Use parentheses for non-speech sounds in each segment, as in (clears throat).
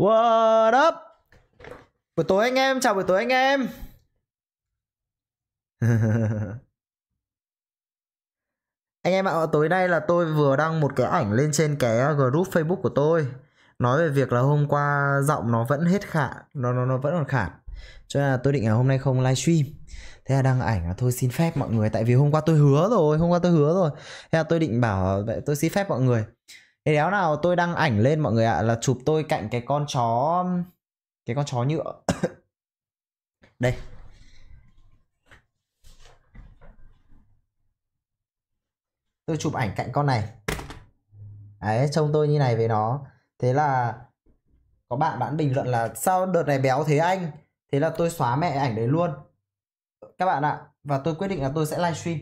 What up? Buổi tối anh em, chào buổi tối anh em. (laughs) anh em ạ, tối nay là tôi vừa đăng một cái ảnh lên trên cái group Facebook của tôi nói về việc là hôm qua giọng nó vẫn hết khả, nó nó nó vẫn còn khản. Cho nên là tôi định là hôm nay không livestream. Thế là đăng ảnh là thôi xin phép mọi người tại vì hôm qua tôi hứa rồi, hôm qua tôi hứa rồi. Thế là tôi định bảo vậy tôi xin phép mọi người Thế đéo nào tôi đăng ảnh lên mọi người ạ là chụp tôi cạnh cái con chó cái con chó nhựa. (coughs) Đây. Tôi chụp ảnh cạnh con này. Đấy, trông tôi như này với nó. Thế là có bạn bạn bình luận là sao đợt này béo thế anh? Thế là tôi xóa mẹ ảnh đấy luôn. Các bạn ạ, và tôi quyết định là tôi sẽ livestream.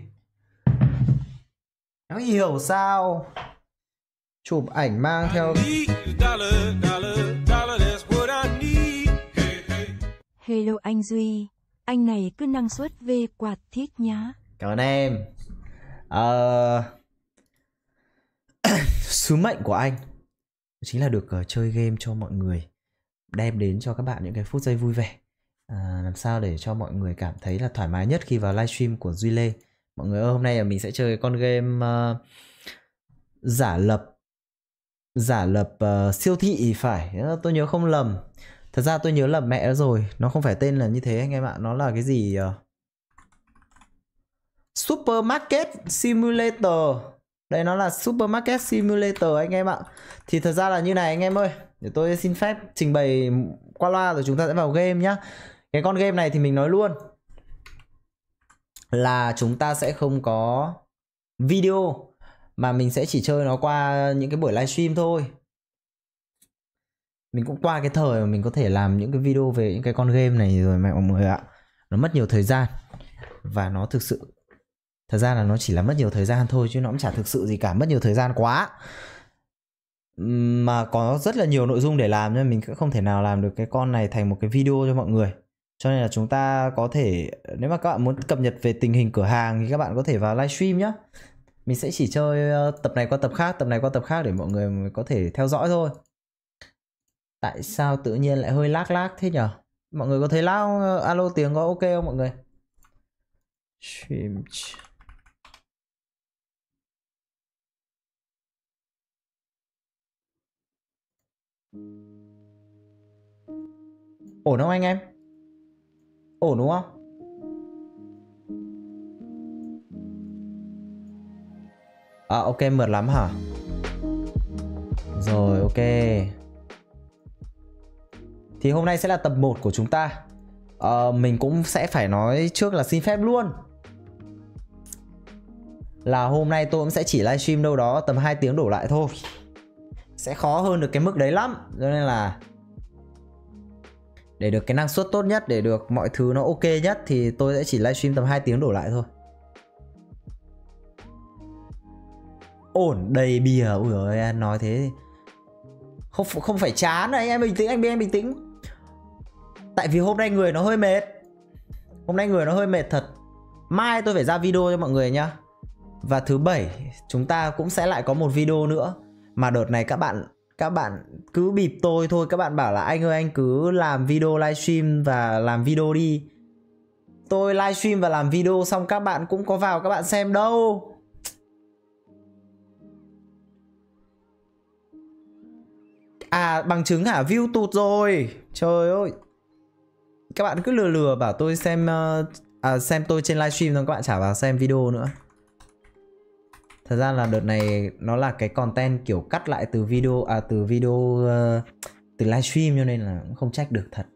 Nó hiểu sao chụp ảnh mang theo Hello anh Duy, anh này cứ năng suất về quạt thiết nhá. cảm ơn em. Ờ (coughs) sứ mệnh của anh chính là được ờ, chơi game cho mọi người đem đến cho các bạn những cái phút giây vui vẻ. À, làm sao để cho mọi người cảm thấy là thoải mái nhất khi vào livestream của duy lê. Mọi người ơi hôm nay là mình sẽ chơi con game ờ, giả lập giả lập uh, siêu thị phải. Ờ, tôi nhớ không lầm. Thật ra tôi nhớ lầm mẹ rồi. Nó không phải tên là như thế anh em ạ. Nó là cái gì uh... Supermarket Simulator. Đây nó là Supermarket Simulator anh em ạ. Thì thật ra là như này anh em ơi. Để tôi xin phép trình bày qua loa rồi chúng ta sẽ vào game nhá. Cái con game này thì mình nói luôn Là chúng ta sẽ không có video. Mà mình sẽ chỉ chơi nó qua những cái buổi livestream thôi. Mình cũng qua cái thời mà mình có thể làm những cái video về những cái con game này rồi mọi người ạ. Nó mất nhiều thời gian. Và nó thực sự, thật ra là nó chỉ là mất nhiều thời gian thôi chứ nó cũng chả thực sự gì cả. Mất nhiều thời gian quá. Mà có rất là nhiều nội dung để làm nên mình cũng không thể nào làm được cái con này thành một cái video cho mọi người. Cho nên là chúng ta có thể, nếu mà các bạn muốn cập nhật về tình hình cửa hàng thì các bạn có thể vào livestream nhé mình sẽ chỉ chơi ờ, tập này qua tập khác, tập này qua tập khác để mọi người có thể theo dõi thôi tại sao tự nhiên lại hơi lác lác thế nhở mọi người có thấy lác không? Ờ, alo, tiếng có ok không mọi người stream Ổn không anh em? Ổn đúng không? À ok mượt lắm hả? Rồi ok. Thì hôm nay sẽ là tập 1 của chúng ta. À, Mình cũng sẽ phải nói trước là xin phép luôn. Là hôm nay tôi cũng sẽ chỉ livestream đâu đó tầm 2 tiếng đổ lại thôi. Sẽ khó hơn được cái mức đấy lắm. Cho nên là để được cái năng suất tốt nhất để được mọi thứ nó ok nhất thì tôi sẽ chỉ livestream tầm 2 tiếng đổ lại thôi. Ổn đầy bìa, ui ơi, anh nói thế. Không không phải chán anh em bình tĩnh, anh em bình tĩnh. Tại vì hôm nay người nó hơi mệt. Hôm nay người nó hơi mệt thật. Mai tôi phải ra video cho mọi người nhá. Và thứ bảy, chúng ta cũng sẽ lại có một video nữa. Mà đợt này các bạn các bạn cứ bịp tôi thôi, các bạn bảo là anh ơi, anh cứ làm video livestream và làm video đi. Tôi livestream và làm video xong các bạn cũng có vào các bạn xem đâu. À bằng chứng hả? View tụt rồi. Trời ơi. Các bạn cứ lừa lừa bảo tôi xem uh, à, xem tôi trên livestream thôi các bạn chả vào xem video nữa. Thật ra là đợt này nó là cái content kiểu cắt lại từ video à từ video uh, từ livestream cho nên là cũng không trách được thật.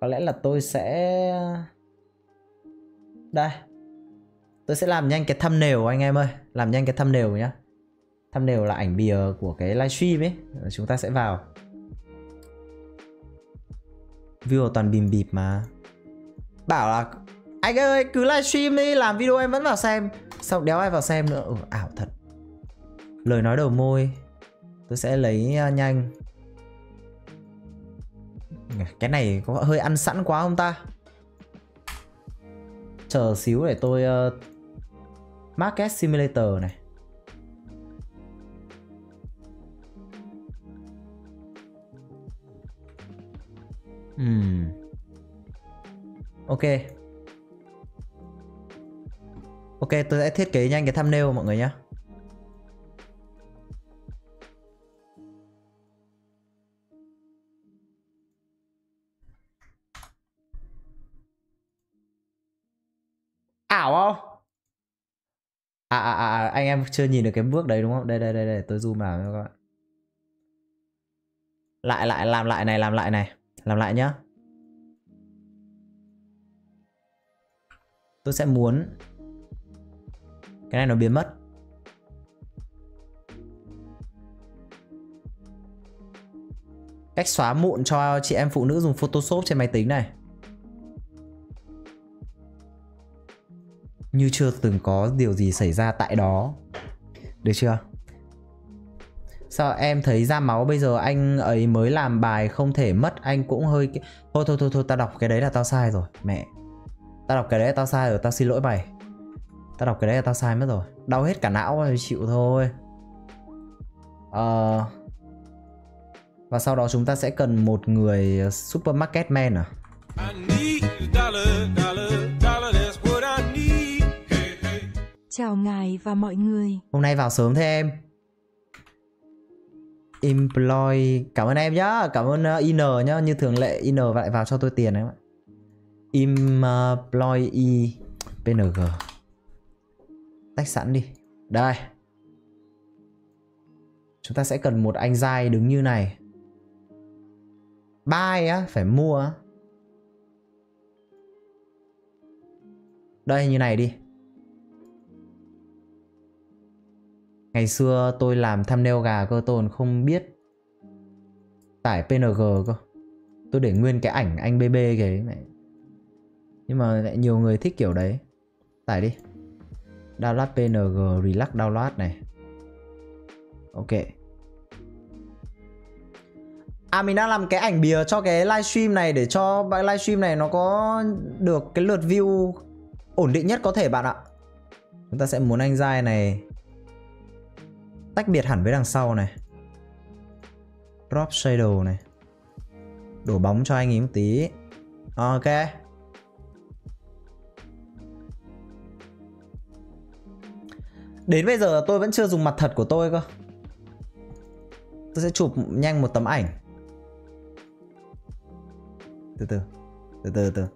Có lẽ là tôi sẽ đây. Tôi sẽ làm nhanh cái thumbnail anh em ơi. Làm nhanh cái thumbnail nhá thumbnail là ảnh bìa của cái livestream ấy ờ, chúng ta sẽ vào. View toàn bìm bịp mà. Bảo là anh ơi cứ livestream đi làm video em vẫn vào xem. Sao đéo ai vào xem nữa. Ừ, ảo thật. Lời nói đầu môi. Tôi sẽ lấy uh, nhanh. Cái này có hơi ăn sẵn quá không ta? Chờ xíu để tôi uh, market simulator này. Ok. Tôi sẽ thiết kế nhanh cái thumbnail mọi người nhé ảo không? À, à à à anh em chưa nhìn được cái bước đấy đúng không? Đây đây đây đây tôi zoom vào cho các bạn. Lại lại làm lại này làm lại này làm lại nhá. Tôi sẽ muốn cái này nó biến mất. Cách xóa mụn cho chị em phụ nữ dùng photoshop trên máy tính này. Như chưa từng có điều gì xảy ra tại đó. Được chưa? Sao em thấy ra máu bây giờ anh ấy mới làm bài không thể mất anh cũng hơi thôi thôi thôi thôi tao đọc cái đấy là tao sai rồi mẹ. Tao đọc cái đấy là tao sai rồi tao xin lỗi mày. Tao đọc cái đấy là tao sai mất rồi. Đau hết cả não rồi chịu thôi. Ờ. Và sau đó chúng ta sẽ cần một người supermarket man à? Chào ngài và mọi người. Hôm nay vào sớm thế em. Employ cảm ơn em nhá, cảm ơn uh, In nhá, như thường lệ In lại vào cho tôi tiền em ạ. Employee PNG. Tách sẵn đi. Đây. Chúng ta sẽ cần một anh dai đứng như này. Buy á, phải mua Đây như này đi. Ngày xưa tôi làm thumbnail gà cơ, tôi còn không biết tải PNG cơ. Tôi để nguyên cái ảnh anh BB kìa mẹ. Nhưng mà lại nhiều người thích kiểu đấy. Tải đi. Download PNG Relax, download này. Ok. À mình đang làm cái ảnh bìa cho cái livestream này để cho livestream này nó có được cái lượt view ổn định nhất có thể bạn ạ. Chúng ta sẽ muốn anh dai này tách biệt hẳn với đằng sau này. Drop shadow này. Đổ bóng cho anh ấy một tí. Ok. Đến bây giờ tôi vẫn chưa dùng mặt thật của tôi cơ. Tôi sẽ chụp nhanh một tấm ảnh. Từ từ từ từ từ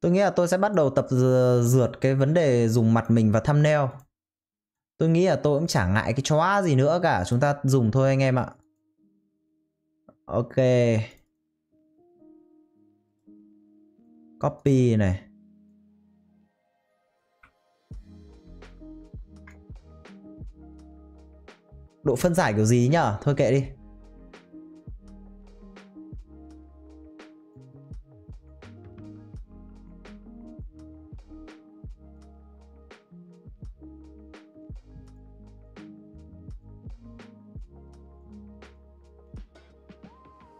Tôi nghĩ là tôi sẽ bắt đầu tập rượt cái vấn đề dùng mặt mình và thumbnail. Tôi nghĩ là tôi cũng chả ngại cái chóa gì nữa cả. Chúng ta dùng thôi anh em ạ. Ok. Copy này. Độ phân giải kiểu gì nhở? Thôi kệ đi.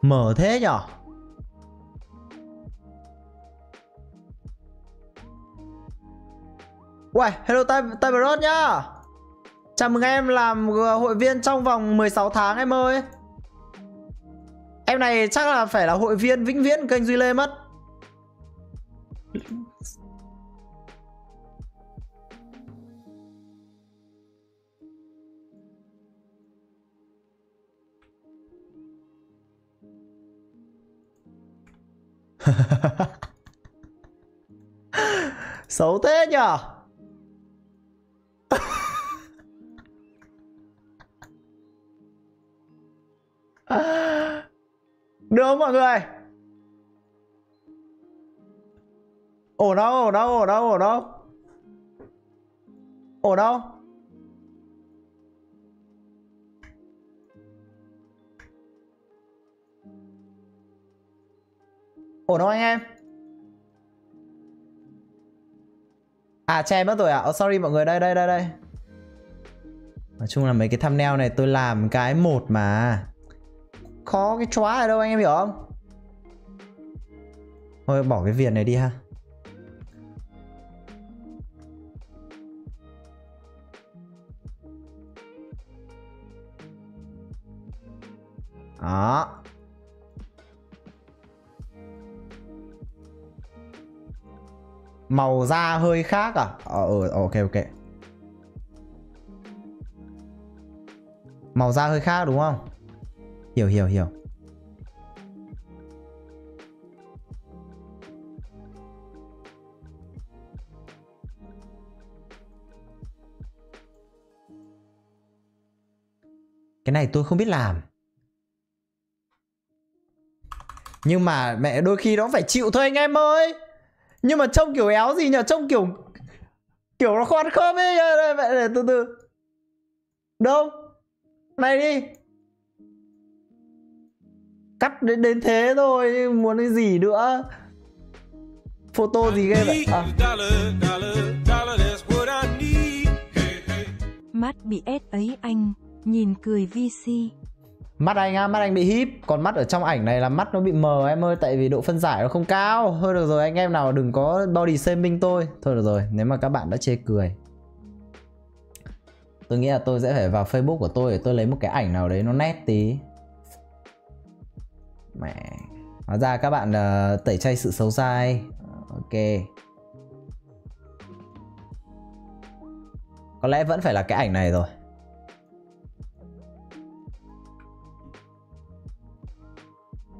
Mở thế nhở Uầy, hello Tiberot nhá. Chào mừng em làm hội viên trong vòng 16 tháng em ơi. Em này chắc là phải là hội viên vĩnh viễn kênh Duy Lê mất. (laughs) xấu thế nhở (laughs) được không, mọi người? Ổn đâu ổn đâu ổn đâu ổn đâu ổn đâu Ổn không anh em? À che mất rồi à? Oh, sorry mọi người đây đây đây đây. Nói chung là mấy cái thumbnail này tôi làm cái một mà. Khó cái chóa ở đâu anh em hiểu không? Thôi bỏ cái viền này đi ha. Đó. Màu da hơi khác à? Ờ ừ, ok ok. Màu da hơi khác đúng không? Hiểu hiểu hiểu. Cái này tôi không biết làm. Nhưng mà mẹ đôi khi nó phải chịu thôi anh em ơi nhưng mà trông kiểu éo gì nhở? Trông kiểu kiểu nó khoan khớp ấy đây, vậy để từ từ. Đâu? Này đi. Cắt đến đến thế thôi muốn cái gì nữa? Photo gì ghê vậy? À. Mắt bị ép ấy anh, nhìn cười VC mắt anh á mắt anh bị híp. Còn mắt ở trong ảnh này là mắt nó bị mờ em ơi tại vì độ phân giải nó không cao. Thôi được rồi anh em nào đừng có body shaming tôi. Thôi được rồi nếu mà các bạn đã chê cười. Tôi nghĩ là tôi sẽ phải vào facebook của tôi để tôi lấy một cái ảnh nào đấy nó nét tí. Mẹ. Hóa ra các bạn uh, tẩy chay sự xấu sai. Ok. Có lẽ vẫn phải là cái ảnh này rồi.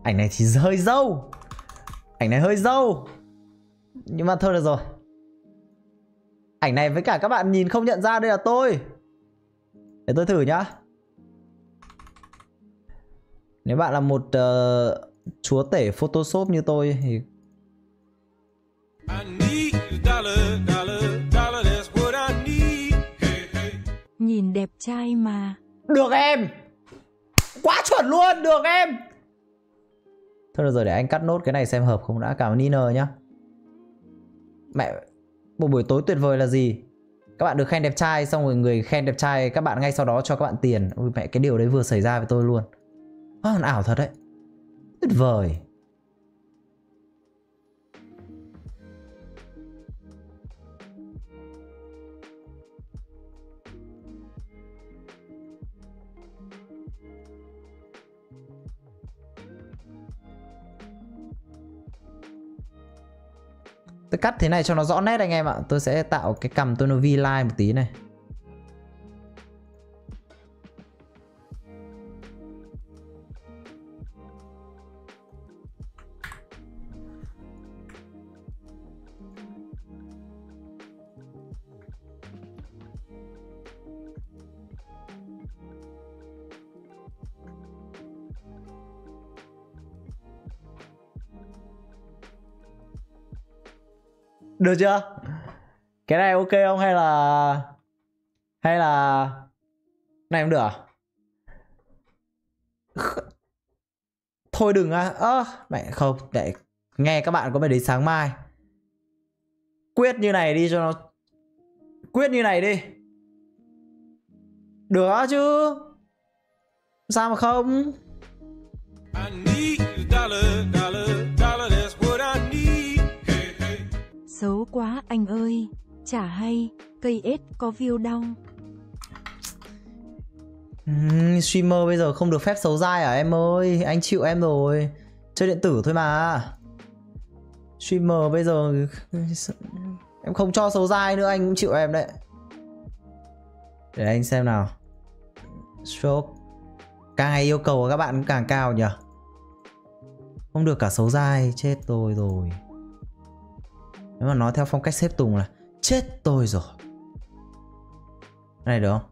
Ảnh này thì hơi dâu. Ảnh này hơi dâu. Nhưng mà thôi được rồi. Ảnh này với cả các bạn nhìn không nhận ra đây là tôi. Để tôi thử nhá. Nếu bạn là một uh, chúa tể photoshop như tôi thì Nhìn đẹp trai mà. được em. Quá chuẩn luôn được em thôi được rồi, để anh cắt nốt cái này xem hợp không đã. Cảm ơn Niner nhá. Mẹ, một buổi tối tuyệt vời là gì? Các bạn được khen đẹp trai, xong rồi người khen đẹp trai, các bạn ngay sau đó cho các bạn tiền. Ôi mẹ, cái điều đấy vừa xảy ra với tôi luôn. Hoàn ảo thật đấy. Tuyệt vời. Tôi cắt thế này cho nó rõ nét anh em ạ. Tôi sẽ tạo cái cầm tôi nó V-line một tí này. Được chưa? Cái này ok không hay là hay là này không được à? (laughs) Thôi đừng à. Ơ, mẹ không, để nghe các bạn có phải đến sáng mai. Quyết như này đi cho nó quyết như này đi. Được á chứ. Sao mà không? Xấu quá anh ơi. Chả hay, cây ếch có view đau. Uhm, streamer bây giờ không được phép xấu dai à em ơi? Anh chịu em rồi. Chơi điện tử thôi mà. Streamer bây giờ Em không cho xấu dai nữa anh cũng chịu em đấy. Để anh xem nào. Stroke. Càng ngày yêu cầu của các bạn càng cao nhỉ? Không được cả xấu dai Chết tôi rồi. Nếu mà nói theo phong cách xếp Tùng là Chết tôi rồi Này được không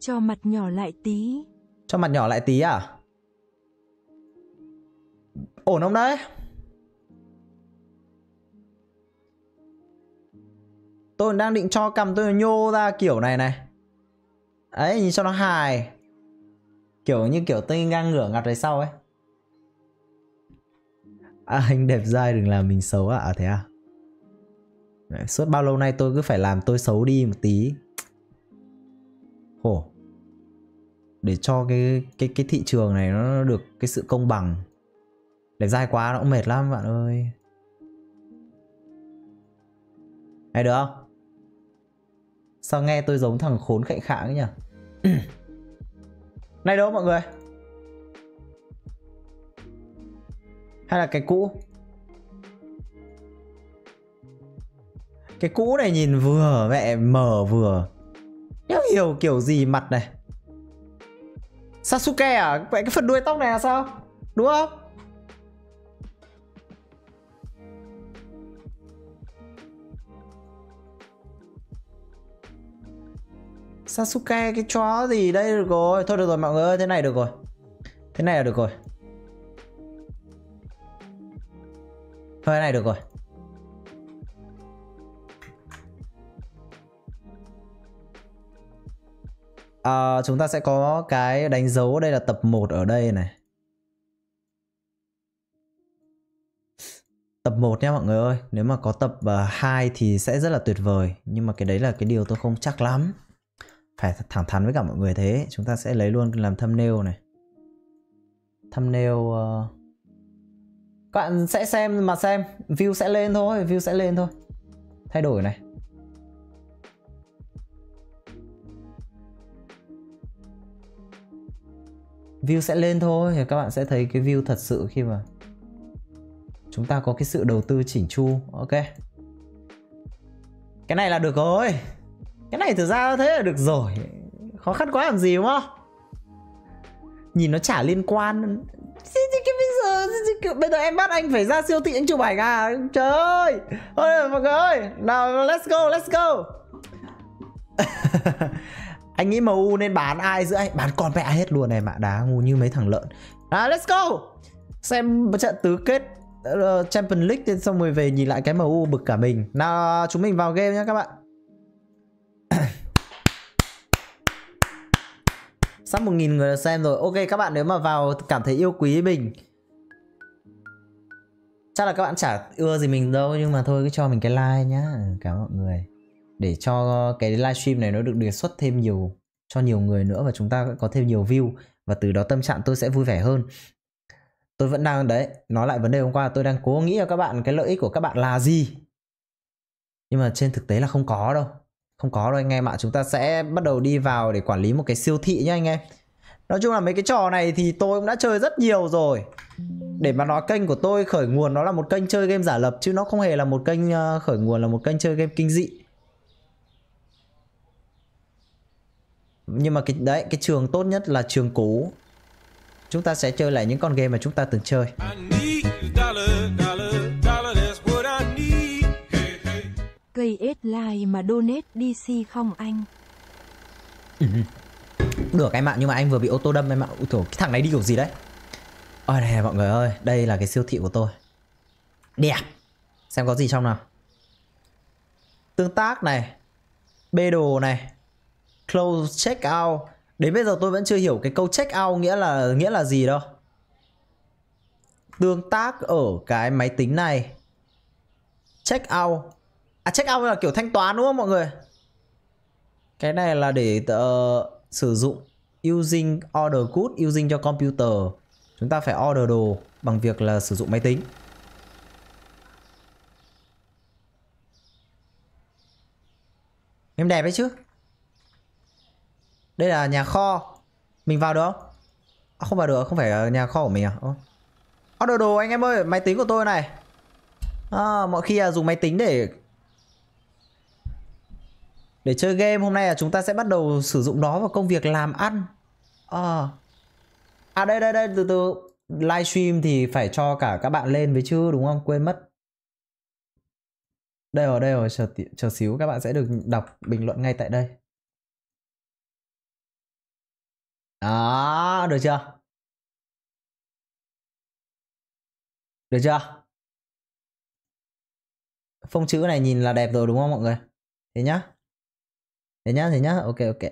Cho mặt nhỏ lại tí. Cho mặt nhỏ lại tí à? Ổn không đấy? Tôi đang định cho cầm tôi nhô ra kiểu này này. Đấy, nhìn cho nó hài. Kiểu như kiểu tôi ngang ngửa ngặt về sau ấy. À, (laughs) anh đẹp dai đừng làm mình xấu à? À thế à? Đấy, Suốt bao lâu nay tôi cứ phải làm tôi xấu đi một tí. Khổ để cho cái cái cái thị trường này nó được cái sự công bằng đẹp dai quá nó cũng mệt lắm bạn ơi hay được không Sao nghe tôi giống thằng khốn khệnh khạng ấy nhỉ? (clears throat) này đâu mọi người? Hay là cái cũ? Cái cũ này nhìn vừa, mẹ mở vừa nhớ hiểu kiểu gì mặt này Sasuke à? Vậy cái phần đuôi tóc này là sao? Đúng không? Sasuke, cái chó gì đây được rồi Thôi, được rồi, mọi người ơi, thế này được rồi Thế này là được rồi Thôi cái này được rồi. À, Chúng ta sẽ có cái đánh dấu Đây là tập 1 ở đây này. Tập 1 nha mọi người ơi. Nếu mà có tập à, uh, 2 thì sẽ rất là tuyệt vời. Nhưng mà cái đấy là cái điều tôi không chắc lắm. Phải thẳng thắn với cả mọi người thế. Chúng ta sẽ lấy luôn làm thumbnail này. Thumbnail uh các bạn sẽ xem, mà xem, view sẽ lên thôi, view sẽ lên thôi. Thay đổi này. View sẽ lên thôi, thì các bạn sẽ thấy cái view thật sự khi mà chúng ta có cái sự đầu tư chỉnh chu. Ok. Cái này là được rồi. Cái này thực ra thế là được rồi. Khó khăn quá làm gì đúng không? Nhìn nó chả liên quan cái bây giờ bây giờ em bắt anh phải ra siêu thị anh chụp ảnh à? Trời ơi! Ôi mọi người ơi! Nào let's go let's go! (laughs) Anh nghĩ MU nên bán ai giữa anh? Bán con mẹ hết luôn này mạ đá ngu như mấy thằng lợn. À let's go! Xem trận tứ kết uh, Champions League xong rồi về nhìn lại cái MU bực cả mình. Nào chúng mình vào game nhá các bạn. Sắp một nghìn người xem rồi. Ok, các bạn nếu mà vào cảm thấy yêu quý mình, chắc là các bạn chả ưa gì mình đâu, nhưng mà thôi, cứ cho mình cái like nhá. Cảm ơn mọi người. Để cho cái livestream này nó được đề xuất thêm nhiều, cho nhiều người nữa và chúng ta có thêm nhiều view. Và từ đó tâm trạng tôi sẽ vui vẻ hơn. Tôi vẫn đang, đấy, nói lại vấn đề hôm qua, tôi đang cố nghĩ cho các bạn cái lợi ích của các bạn là gì. Nhưng mà trên thực tế là không có đâu không có đâu anh em ạ, chúng ta sẽ bắt đầu đi vào để quản lý một cái siêu thị nhá anh em. Nói chung là mấy cái trò này thì tôi cũng đã chơi rất nhiều rồi. Để mà nói kênh của tôi khởi nguồn nó là một kênh chơi game giả lập, chứ nó không hề là một kênh ờ, khởi nguồn là một kênh chơi game kinh dị. Nhưng mà cái, đấy, cái trường tốt nhất là trường cũ. Chúng ta sẽ chơi lại những con game mà chúng ta từng chơi. Like mà donate DC không anh? Ừ. Được em ạ, nhưng mà anh vừa bị ô tô đâm em ạ. Ui cái thằng này đi kiểu gì đấy? Ôi này mọi người ơi, đây là cái siêu thị của tôi. Đẹp. Xem có gì trong nào. Tương tác này. Bê đồ này. Close check out. Đến bây giờ tôi vẫn chưa hiểu cái câu check out nghĩa là nghĩa là gì đâu. Tương tác ở cái máy tính này. Check out À check out là kiểu thanh toán đúng không mọi người? Cái này là để uh, sử dụng using order code using cho computer. Chúng ta phải order đồ bằng việc là sử dụng máy tính. Em đẹp đấy chứ? Đây là nhà kho. Mình vào được không? À, không vào được, không phải nhà kho của mình à? Order đồ anh em ơi, máy tính của tôi này. À, mọi khi là dùng máy tính để để chơi game hôm nay là chúng ta sẽ bắt đầu sử dụng nó vào công việc làm ăn. À, à đây đây đây từ từ. Livestream thì phải cho cả các bạn lên với chứ đúng không? Quên mất. Đây rồi đây rồi chờ chờ xíu các bạn sẽ được đọc bình luận ngay tại đây. Đó được chưa? Được chưa? Phông chữ này nhìn là đẹp rồi đúng không mọi người? Thế nhá thế nhá thế nhá. Ok ok.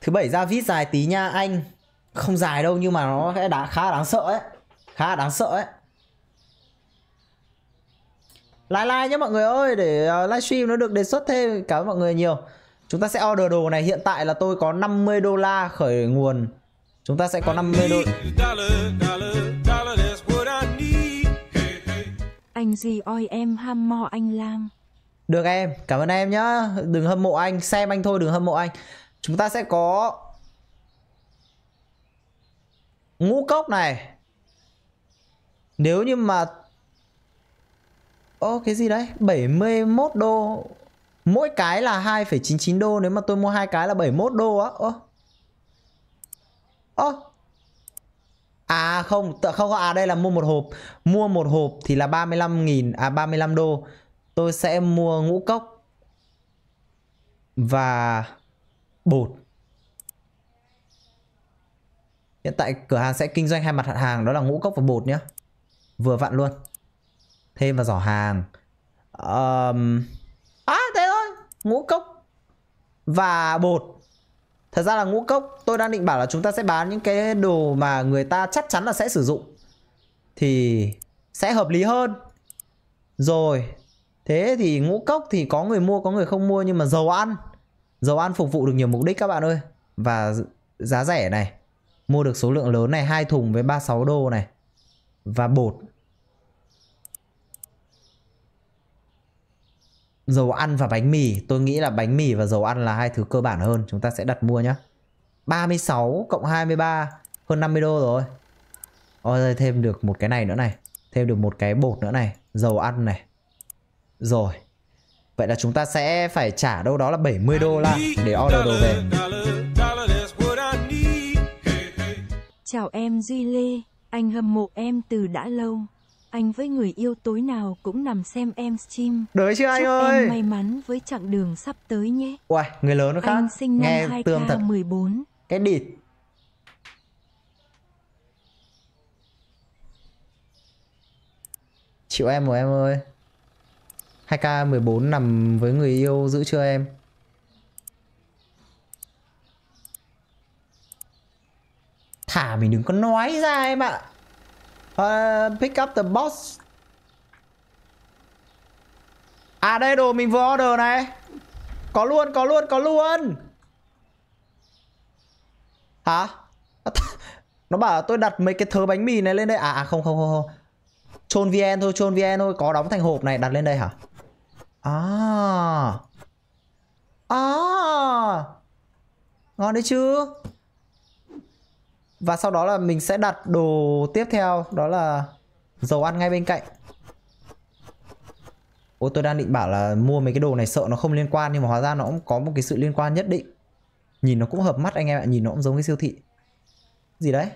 Thứ bảy ra vít dài tí nha, anh. Không dài đâu, nhưng mà nó đã khá đáng sợ ấy. Khá đáng sợ ấy. Like like nhé mọi người ơi, để à, livestream nó được đề xuất thêm. Cảm ơn mọi người nhiều. Chúng ta sẽ order đồ này. Hiện tại là tôi có 50 đô la khởi nguồn. Chúng ta sẽ có 50 đô anh gì oi em ham mò anh lang được em, cảm ơn em nhá. Đừng hâm mộ anh, xem anh thôi đừng hâm mộ anh. Chúng ta sẽ có ngũ cốc này. Nếu như mà Ô cái gì đấy? 71 đô. Mỗi cái là 2,99 đô nếu mà tôi mua hai cái là 71 đô á. Ơ. Ơ. À không, tự không à đây là mua một hộp. Mua một hộp thì là 35 000 à 35 đô. Tôi sẽ mua ngũ cốc và bột. Hiện tại cửa hàng sẽ kinh doanh hai mặt hàng đó là ngũ cốc và bột nhé. Vừa vặn luôn. Thêm vào giỏ hàng. Um... À thế thôi, ngũ cốc và bột. Thật ra là ngũ cốc tôi đang định bảo là chúng ta sẽ bán những cái đồ mà người ta chắc chắn là sẽ sử dụng thì sẽ hợp lý hơn. Rồi, thế thì ngũ cốc thì có người mua có người không mua nhưng mà dầu ăn, dầu ăn phục vụ được nhiều mục đích các bạn ơi. Và giá rẻ này. Mua được số lượng lớn này, hai thùng với 36 đô này. Và bột. Dầu ăn và bánh mì, tôi nghĩ là bánh mì và dầu ăn là hai thứ cơ bản hơn, chúng ta sẽ đặt mua nhá. 36 cộng 23 hơn 50 đô rồi. Ôi thêm được một cái này nữa này, thêm được một cái bột nữa này, dầu ăn này. Rồi. Vậy là chúng ta sẽ phải trả đâu đó là 70 đô la để order đồ về. Chào em Duy Lê, anh hâm mộ em từ đã lâu. Anh với người yêu tối nào cũng nằm xem em stream. Đợi chưa anh Chúc ơi? em may mắn với chặng đường sắp tới nhé. Uầy, người lớn nó khác. Anh sinh năm Nghe tươm thật. 2K14. Cái địt. Chịu em rồi em ơi. 2K14 nằm với người yêu giữ chưa em? Thả mình đừng có nói ra em ạ. Uh, pick up the box. À đây đồ mình vừa order này. Có luôn, có luôn, có luôn. Hả? (laughs) Nó bảo tôi đặt mấy cái thớ bánh mì này lên đây. À, à không không không không. Chôn VN thôi, chôn VN thôi, có đóng thành hộp này đặt lên đây hả? À. À. Ngon đấy chứ. Và sau đó là mình sẽ đặt đồ tiếp theo đó là dầu ăn ngay bên cạnh. Ôi tôi đang định bảo là mua mấy cái đồ này sợ nó không liên quan nhưng mà hóa ra nó cũng có một cái sự liên quan nhất định. Nhìn nó cũng hợp mắt anh em ạ, nhìn nó cũng giống cái siêu thị. Gì đấy?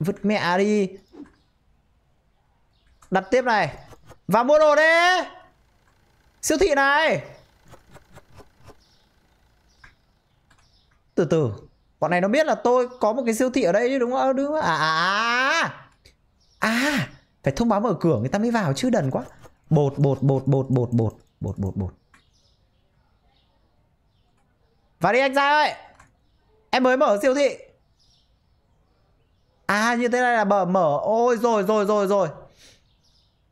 Vứt mẹ đi. Đặt tiếp này. Và mua đồ đi. Siêu thị này. Từ từ Bọn này nó biết là tôi có một cái siêu thị ở đây chứ đúng không? Đúng không? À, à, à. à phải thông báo mở cửa người ta mới vào chứ đần quá. Bột, bột, bột, bột, bột, bột Bột, bột, bột. Vào đi anh ra ơi. Em mới mở siêu thị. À như thế này là mở, mở. Ôi rồi rồi rồi rồi.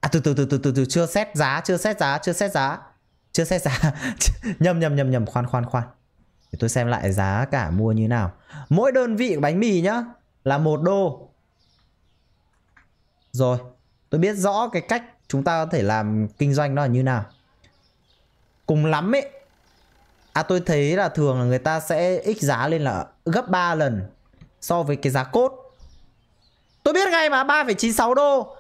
À từ từ từ từ từ từ chưa xét giá, chưa xét giá, chưa xét giá. Chưa xét giá. (laughs) nhầm nhầm nhầm nhầm khoan khoan khoan. Để tôi xem lại giá cả mua như nào. Mỗi đơn vị bánh mì nhá là một đô. Rồi, tôi biết rõ cái cách chúng ta có thể làm kinh doanh đó là như nào. Cùng lắm ấy. À tôi thấy là thường là người ta sẽ x giá lên là gấp 3 lần so với cái giá cốt. Tôi biết ngay mà 3,96 đô.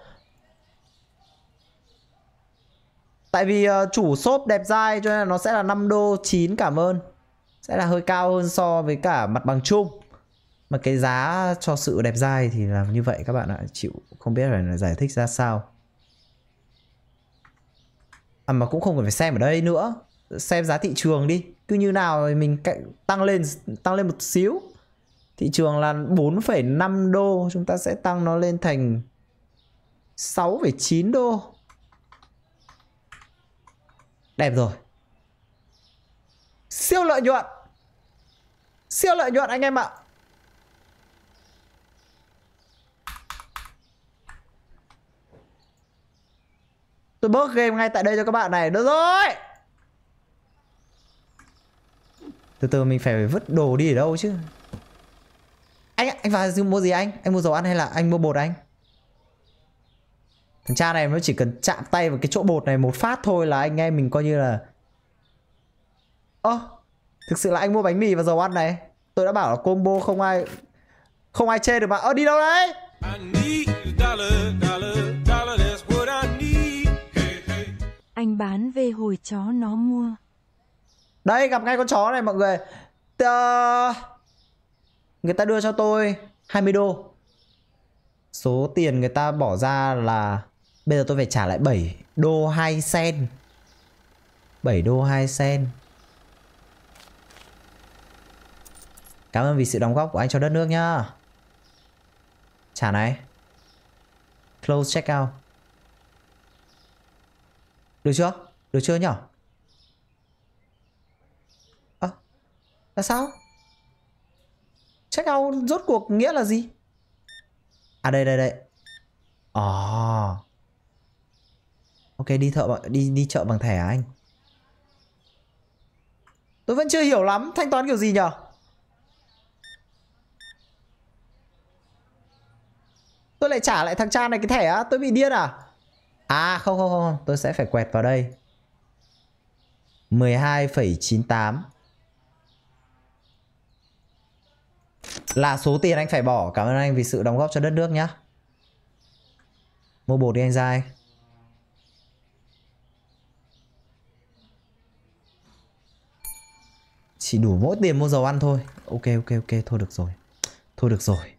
Tại vì uh, chủ shop đẹp dai cho nên là nó sẽ là 5 đô 9 cảm ơn. Sẽ là hơi cao hơn so với cả mặt bằng chung. Mà cái giá cho sự đẹp dai thì là như vậy các bạn ạ. Chịu không biết là giải thích ra sao. À mà cũng không cần phải xem ở đây nữa. Xem giá thị trường đi. Cứ như nào thì mình tăng lên tăng lên một xíu. Thị trường là 4,5 đô. Chúng ta sẽ tăng nó lên thành 6,9 đô. Đẹp rồi. Siêu lợi nhuận. Siêu lợi nhuận anh em ạ. Tôi bớt game ngay tại đây cho các bạn này. Được rồi. Từ từ, mình phải vứt đồ đi ở đâu chứ. Anh anh vào mua gì anh? Anh mua dầu ăn hay là anh mua bột anh? Thằng cha này nó chỉ cần chạm tay vào cái chỗ bột này một phát thôi là anh em mình coi như là ơ thực sự là anh mua bánh mì và dầu ăn này. Tôi đã bảo là combo không ai không ai chê được mà. Ơ đi đâu đấy. Anh bán về hồi chó nó mua. Đây gặp ngay con chó này mọi người. Tờ... Người ta đưa cho tôi 20 đô. Số tiền người ta bỏ ra là Bây giờ tôi phải trả lại 7 đô 2 sen 7 đô 2 sen Cảm ơn vì sự đóng góp của anh cho đất nước nhá Trả này Close checkout Được chưa? Được chưa nhở? Ơ, Là sao? Check out rốt cuộc nghĩa là gì? À đây đây đây Ồ oh. Ok đi thợ đi đi chợ bằng thẻ à anh? Tôi vẫn chưa hiểu lắm thanh toán kiểu gì nhở? Tôi lại trả lại thằng cha này cái thẻ á, tôi bị điên à? À không không không, tôi sẽ phải quẹt vào đây 12,98 Là số tiền anh phải bỏ Cảm ơn anh vì sự đóng góp cho đất nước nhá Mua bột đi anh dai Chỉ đủ mỗi tiền mua dầu ăn thôi. Ok ok ok. Thôi được rồi. Thôi được rồi.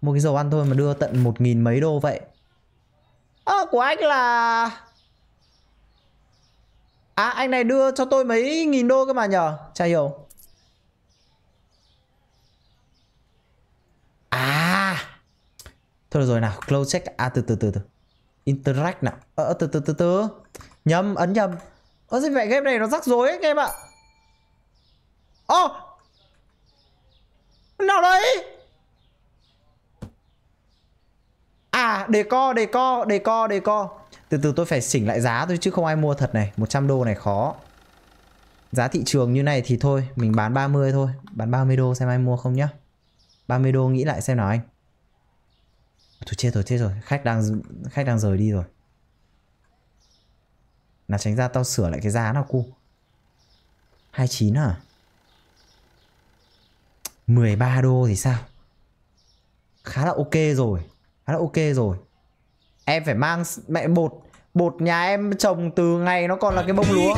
Một cái dầu ăn thôi mà đưa tận một nghìn mấy đô vậy. Ơ, của anh là À anh này đưa cho tôi mấy nghìn đô cơ mà nhờ? Chả hiểu. À. Thôi được rồi, nào. Close check. À từ từ từ từ. Interact nào? Ờ, ờ từ từ từ từ. Nhầm, ấn nhầm. Ơ gì vậy game này nó rắc rối ấy, các em ạ. Ô! Nào đấy! À đề co đề co đề co đề co. Từ từ, tôi phải chỉnh lại giá thôi chứ không ai mua thật này. 100 đô này khó. Giá thị trường như này thì thôi, Mình bán 30 thôi. Bán 30 đô xem ai mua không nhá. 30 đô nghĩ lại xem nào anh. Thôi chết rồi chết rồi. Khách đang khách đang rời đi rồi. Là tránh ra tao sửa lại cái giá nào cu? 29 à? 13 đô thì sao? Khá là ok rồi, Khá là ok rồi. Em phải mang mẹ bột Bột nhà em trồng từ ngày nó còn là cái bông lúa.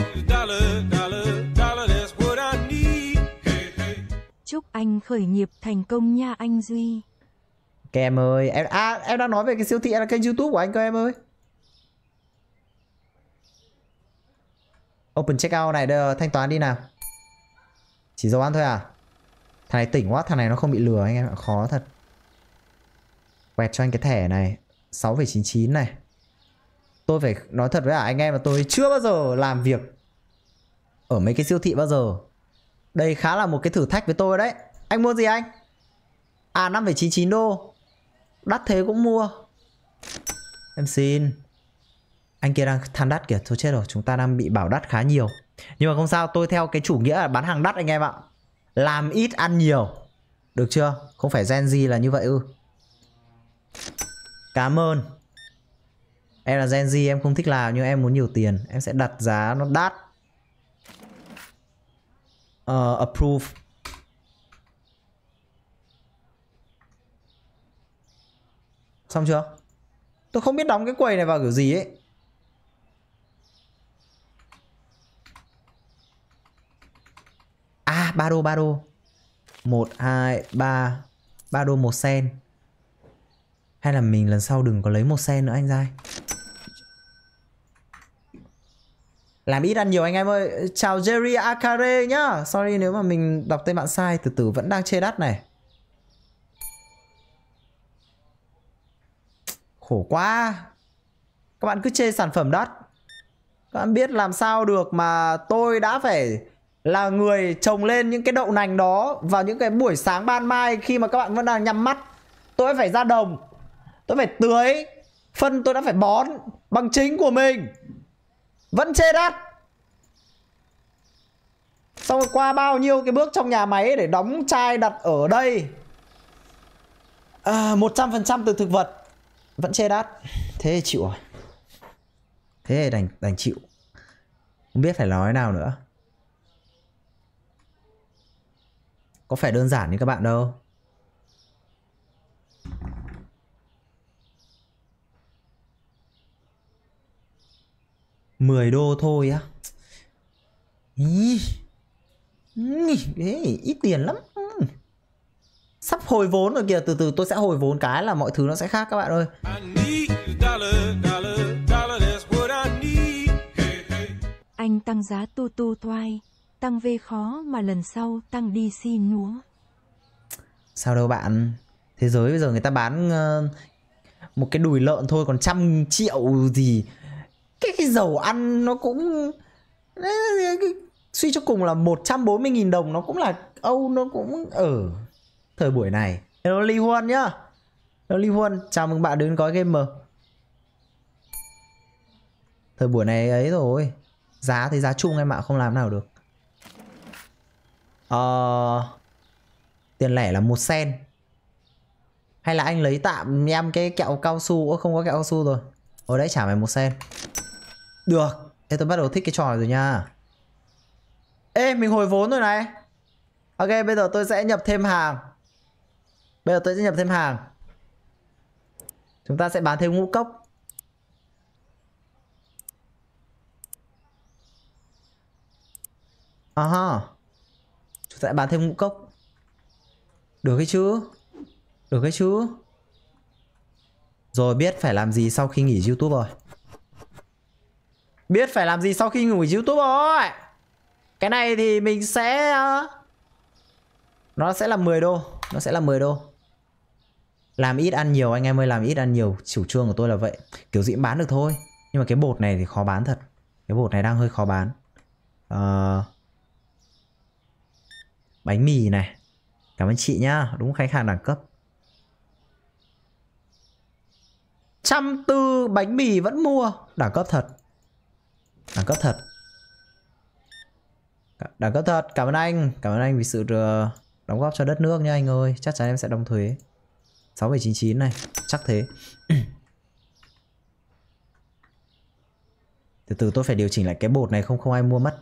Chúc anh khởi nghiệp thành công nha anh Duy. Các em ơi em, À em đang nói về cái siêu thị là kênh youtube của anh cơ em ơi. Open checkout này đưa, thanh toán đi nào. Chỉ dấu ăn thôi à? Thằng này tỉnh quá Thằng này nó không bị lừa anh em ạ Khó thật. Quẹt cho anh cái thẻ này 6,99 này. Tôi phải nói thật với à, anh em là tôi chưa bao giờ làm việc Ở mấy cái siêu thị bao giờ. Đây khá là một cái thử thách với tôi đấy. Anh mua gì anh? À 5,99 đô. Đắt thế cũng mua. Em xin. Anh kia đang than đắt kìa. Thôi chết rồi chúng ta đang bị bảo đắt khá nhiều. Nhưng mà không sao tôi theo cái chủ nghĩa là bán hàng đắt anh em ạ. Làm ít ăn nhiều. Được chưa? Không phải Gen Z là như vậy ư. Cảm ơn. Em là Gen Z em không thích làm Nhưng em muốn nhiều tiền. Em sẽ đặt giá nó đắt. Uh, Approve. Xong chưa? Tôi không biết đóng cái quầy này vào kiểu gì ấy. À, 3 đô, 3 đô. 1, 2, 3. 3 đô 1 sen. Hay là mình lần sau đừng có lấy 1 sen nữa anh dai. Làm ít ăn nhiều anh em ơi. Chào Jerry Akare nhá. Sorry nếu mà mình đọc tên bạn sai. Từ từ vẫn đang chê đắt này. Khổ quá Các bạn cứ chê sản phẩm đắt Các bạn biết làm sao được mà tôi đã phải là người trồng lên những cái đậu nành đó vào những cái buổi sáng ban mai khi mà các bạn vẫn đang nhắm mắt. Tôi phải ra đồng. Tôi phải tưới. Phân tôi đã phải bón bằng chính của mình. Vẫn chê đắt. Xong rồi qua bao nhiêu cái bước trong nhà máy để đóng chai đặt ở đây. à, 100% từ thực vật vẫn chê đắt thế thì chịu rồi. Thế thì đành đành chịu. Không biết phải nói nào nữa. Có phải đơn giản như các bạn đâu. Mười đô thôi á. Ý. Ý, ít tiền lắm sắp hồi vốn rồi kìa từ từ tôi sẽ hồi vốn cái là mọi thứ nó sẽ khác các bạn ơi. Anh tăng giá tu tu toai. Tăng về khó mà lần sau tăng đi si núa. sao đâu bạn thế giới bây giờ người ta bán ờ, một cái đùi lợn thôi còn trăm triệu gì cái cái dầu ăn nó cũng suy cho cùng là 140.000 đồng nó cũng là Âu nó cũng ở thời buổi này. Hello Ly Huân nhá. Hello Ly Huân chào mừng bạn đến gói game mờ thời buổi này ấy rồi. Giá thì giá chung em ạ không làm nào được. Ờ tiền lẻ là một sen. Hay là anh lấy tạm em cái kẹo cao su Ơ, không có kẹo cao su rồi. Ở đấy trả mày một sen. Được thế tôi bắt đầu thích cái trò này rồi nha. Ê mình hồi vốn rồi này. Ok bây giờ tôi sẽ nhập thêm hàng. Bây giờ tôi sẽ nhập thêm hàng. Chúng ta sẽ bán thêm ngũ cốc. À ha Chúng ta sẽ bán thêm ngũ cốc. Được cái chứ? Được cái chứ? Rồi, biết phải làm gì sau khi nghỉ youtube rồi. Biết phải làm gì sau khi nghỉ youtube rồi. Cái này thì mình sẽ ờ, Nó sẽ là 10 đô. Nó sẽ là 10 đô. Làm ít ăn nhiều, anh em ơi, làm ít ăn nhiều. Chủ trương của tôi là vậy. Kiểu gì cũng bán được thôi. Nhưng mà cái bột này thì khó bán thật. Cái bột này đang hơi khó bán. Ờ Bánh mì này. Cảm ơn chị nhá. Đúng khách hàng đẳng cấp. Trăm tư bánh mì vẫn mua. Đẳng cấp thật. Đẳng cấp thật. Đẳng cấp thật. Cảm ơn anh. Cảm ơn anh vì sự ờ, đóng góp cho đất nước nhá anh ơi. Chắc chắn em sẽ đóng thuế. 6799 này Chắc thế. Từ từ tôi phải điều chỉnh lại cái bột này không không ai mua mất.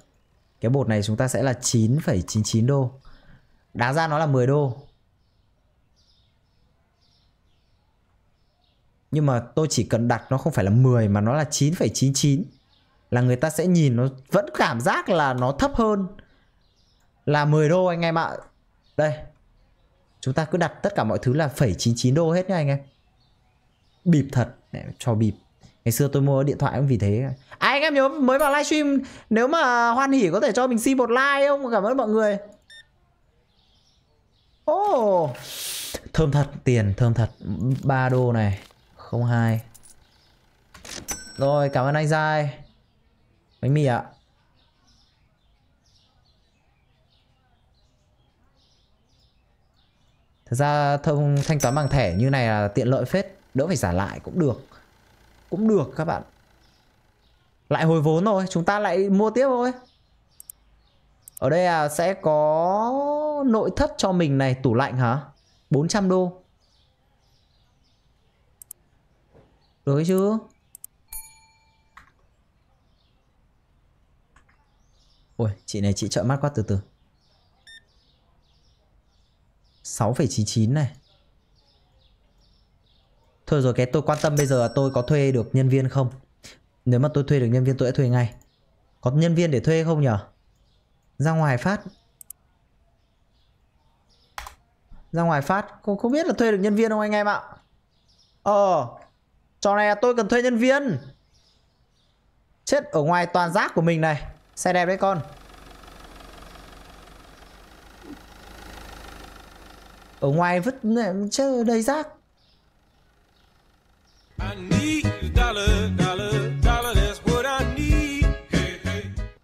Cái bột này chúng ta sẽ là 9,99 đô. Đáng ra nó là 10 đô. Nhưng mà tôi chỉ cần đặt nó không phải là 10 mà nó là 9,99 Là người ta sẽ nhìn nó vẫn cảm giác là nó thấp hơn. Là 10 đô anh em ạ. Đây. Chúng ta cứ đặt tất cả mọi thứ là phẩy 99 đô hết nha anh em. Bịp thật. Cho bịp. Ngày xưa tôi mua điện thoại cũng vì thế. À anh em nhớ mới vào livestream Nếu mà hoan hỉ có thể cho mình xin một like không? Cảm ơn mọi người. Ô oh, Thơm thật Tiền thơm thật. 3 đô này 02 Rồi cảm ơn anh Giai. Bánh mì ạ. Ra thông thanh toán bằng thẻ như này là tiện lợi phết. Đỡ phải giả lại cũng được. Cũng được các bạn. Lại hồi vốn rồi Chúng ta lại mua tiếp thôi. Ở đây à, sẽ có nội thất cho mình này Tủ lạnh hả? 400 đô. Được chứ? Ôi chị này chị trợ mắt quá từ từ. 6,99 này. Thôi rồi cái tôi quan tâm bây giờ là tôi có thuê được nhân viên không? Nếu mà tôi thuê được nhân viên tôi sẽ thuê ngay. Có nhân viên để thuê không nhở? Ra ngoài phát. Ra ngoài phát. Không, không biết là thuê được nhân viên không anh em ạ? Ờ Trò này là tôi cần thuê nhân viên. Chết ở ngoài toàn rác của mình này. Xe đẹp đấy con. Ở ngoài vứt chơi đầy rác.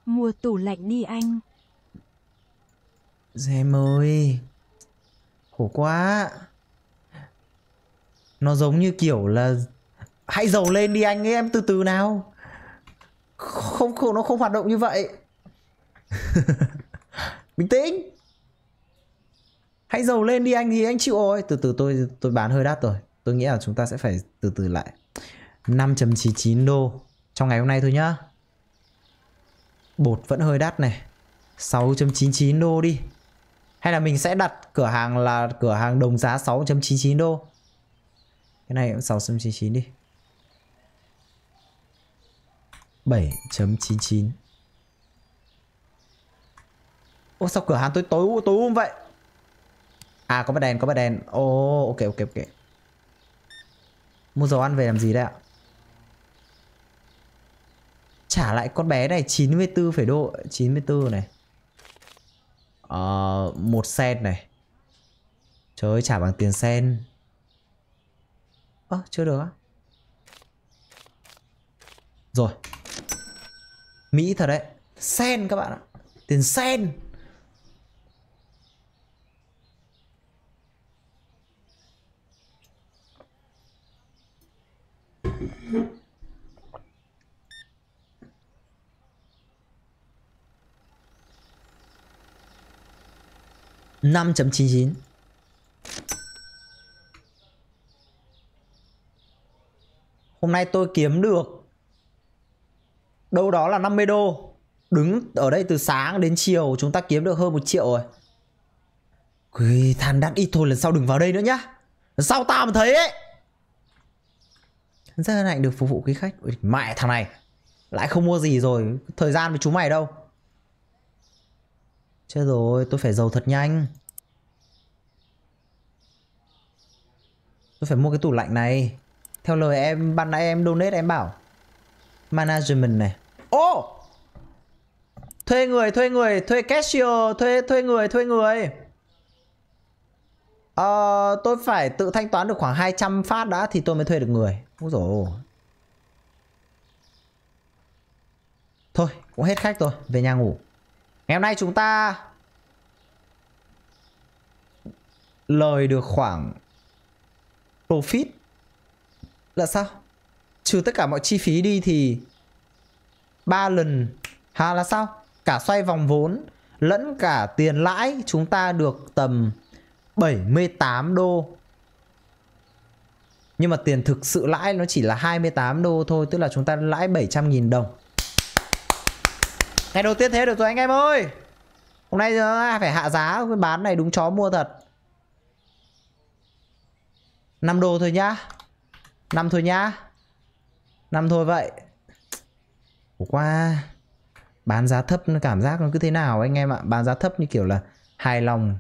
Mua tủ lạnh đi anh. Em ơi Khổ quá. Nó giống như kiểu là Hãy giàu lên đi anh ấy em từ từ nào. Không không nó không hoạt động như vậy. (laughs) Bình tĩnh Hãy giàu lên đi anh thì anh chịu rồi. Từ từ, tôi tôi bán hơi đắt rồi. Tôi nghĩ là chúng ta sẽ phải từ từ lại. 5.99 đô trong ngày hôm nay thôi nhá. Bột vẫn hơi đắt này. 6.99 đô đi. Hay là mình sẽ đặt cửa hàng là cửa hàng đồng giá 6.99 đô. Cái này cũng 6.99 đi. 7.99 Ô, sao cửa hàng tôi tối tối um vậy À có bật đèn có bật đèn oh ok ok ok. Mua dầu ăn về làm gì đấy ạ? Trả lại con bé này 94 phải độ 94 này. Ờ một sen này. Trời ơi, trả bằng tiền sen. Ơ, chưa được á. Rồi. Mỹ thật đấy. Sen các bạn ạ. Tiền sen. năm chấm chín chín Hôm nay tôi kiếm được đâu đó là 50 đô. Đứng ở đây từ sáng đến chiều chúng ta kiếm được hơn một triệu rồi. Ui, than đắt ít thôi lần sau đừng vào đây nữa nhá. Lần sau tao mà thấy ấy. Rất hân hạnh được phục vụ quý khách. Ui, mẹ thằng này. Lại không mua gì rồi. Thời gian với chúng mày đâu. Chết rồi, tôi phải giàu thật nhanh. Tôi phải mua cái tủ lạnh này. Theo lời em, ban nãy em donate em bảo. Management này. Ô! Oh! Thuê người, thuê người, thuê cashier, thuê thuê người, thuê người. Ờ, tôi phải tự thanh toán được khoảng 200 phát đã thì tôi mới thuê được người. Úi dồi. Thôi, cũng hết khách rồi, về nhà ngủ. Ngày hôm nay chúng ta lời được khoảng profit là sao? Trừ tất cả mọi chi phí đi thì ba lần hà là sao? Cả xoay vòng vốn lẫn cả tiền lãi chúng ta được tầm 78 đô. Nhưng mà tiền thực sự lãi nó chỉ là 28 đô thôi, tức là chúng ta lãi 700.000 đồng. Ngày đầu tiên thế được rồi anh em ơi. Hôm nay ờ, phải hạ giá bán này đúng chó mua thật. 5 đô thôi nhá. 5 thôi nhá. 5 thôi vậy. Ủa qua, bán giá thấp nó cảm giác nó cứ thế nào anh em ạ bán giá thấp như kiểu là hài lòng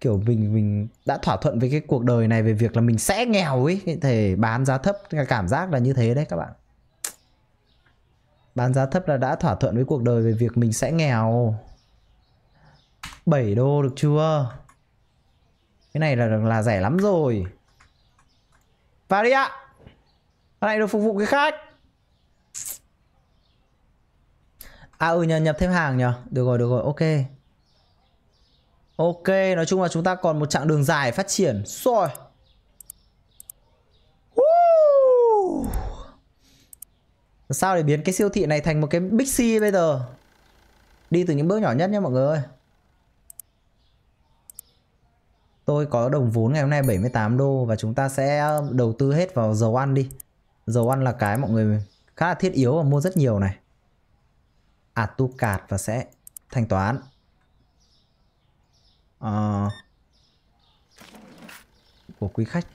kiểu mình mình đã thỏa thuận với cái cuộc đời này về việc là mình sẽ nghèo ấy thể bán giá thấp cảm giác là như thế đấy các bạn bán giá thấp là đã thỏa thuận với cuộc đời về việc mình sẽ nghèo. 7 đô được chưa? Cái này là là rẻ lắm rồi. Vào đi ạ. Cái này được phục vụ cái khách. À ừ nhờ, nhập thêm hàng nhờ. Được rồi được rồi, ok. Ok, nói chung là chúng ta còn một chặng đường dài phát triển. Rồi Sao để biến cái siêu thị này thành một cái Big C bây giờ? Đi từ những bước nhỏ nhất nhé mọi người ơi. Tôi có đồng vốn ngày hôm nay 78 đô Và chúng ta sẽ ờ, đầu tư hết vào dầu ăn đi. Dầu ăn là cái mọi người khá là thiết yếu và mua rất nhiều này. À tu cạt và sẽ thanh toán. À, của quý khách.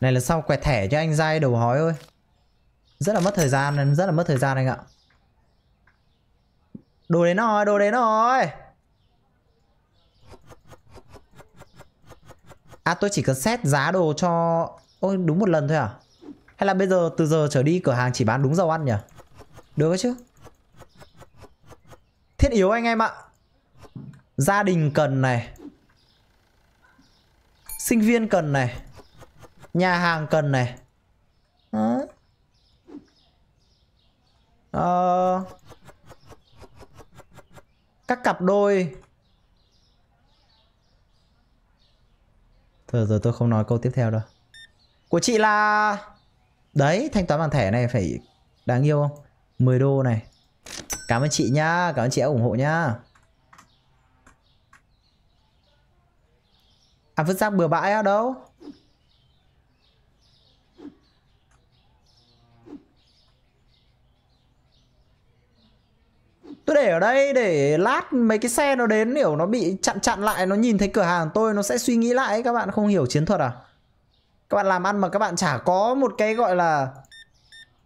Này là sau quẹt thẻ cho anh dai đầu hói ơi? Rất là mất thời gian, rất là mất thời gian anh ạ. Đồ đến rồi đồ đến rồi à tôi chỉ cần xét giá đồ cho, ôi, đúng một lần thôi à? Hay là bây giờ, từ giờ trở đi, cửa hàng chỉ bán đúng dầu ăn nhỉ? Được chứ? Thiết yếu anh em ạ. Gia đình cần này. Sinh viên cần này. Nhà hàng cần này. Đó. Ờ... các cặp đôi. Thôi rồi tôi không nói câu tiếp theo đâu. Của chị là Đấy thanh toán bằng thẻ này phải Đáng yêu không? 10 đô này. Cảm ơn chị nhá, cảm ơn chị đã ủng hộ nhá. À vứt rác bừa bãi á đâu Tôi để ở đây để lát mấy cái xe nó đến hiểu nó bị chặn chặn lại, Nó nhìn thấy cửa hàng tôi nó sẽ suy nghĩ lại ấy. Các bạn không hiểu chiến thuật à? Các bạn làm ăn mà các bạn chả có một cái gọi là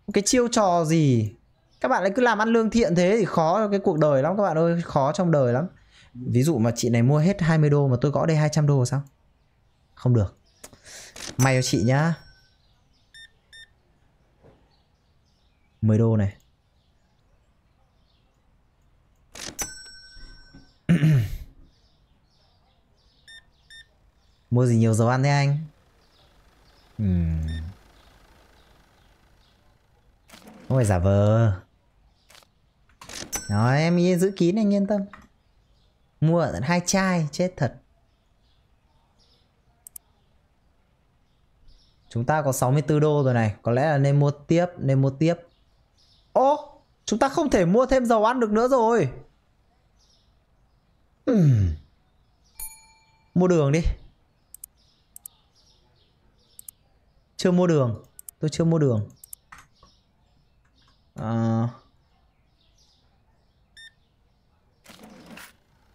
một Cái chiêu trò gì. Các bạn lại cứ làm ăn lương thiện thế thì khó cho cái cuộc đời lắm, các bạn ơi, Khó trong đời lắm. Ví dụ mà chị này mua hết 20 đô mà tôi gõ đây 200 đô sao? Không được. May cho chị nhá. 10 đô này. Mua gì nhiều dầu ăn thế anh? Ừm. Không phải giả vờ. Nói em yên giữ kín anh yên tâm. Mua tận hai chai chết thật. Chúng ta có 64 đô rồi này, có lẽ là nên mua tiếp, nên mua tiếp. Ô, chúng ta không thể mua thêm dầu ăn được nữa rồi. Uhm. Mua đường đi. Chưa mua đường. Tôi chưa mua đường. À...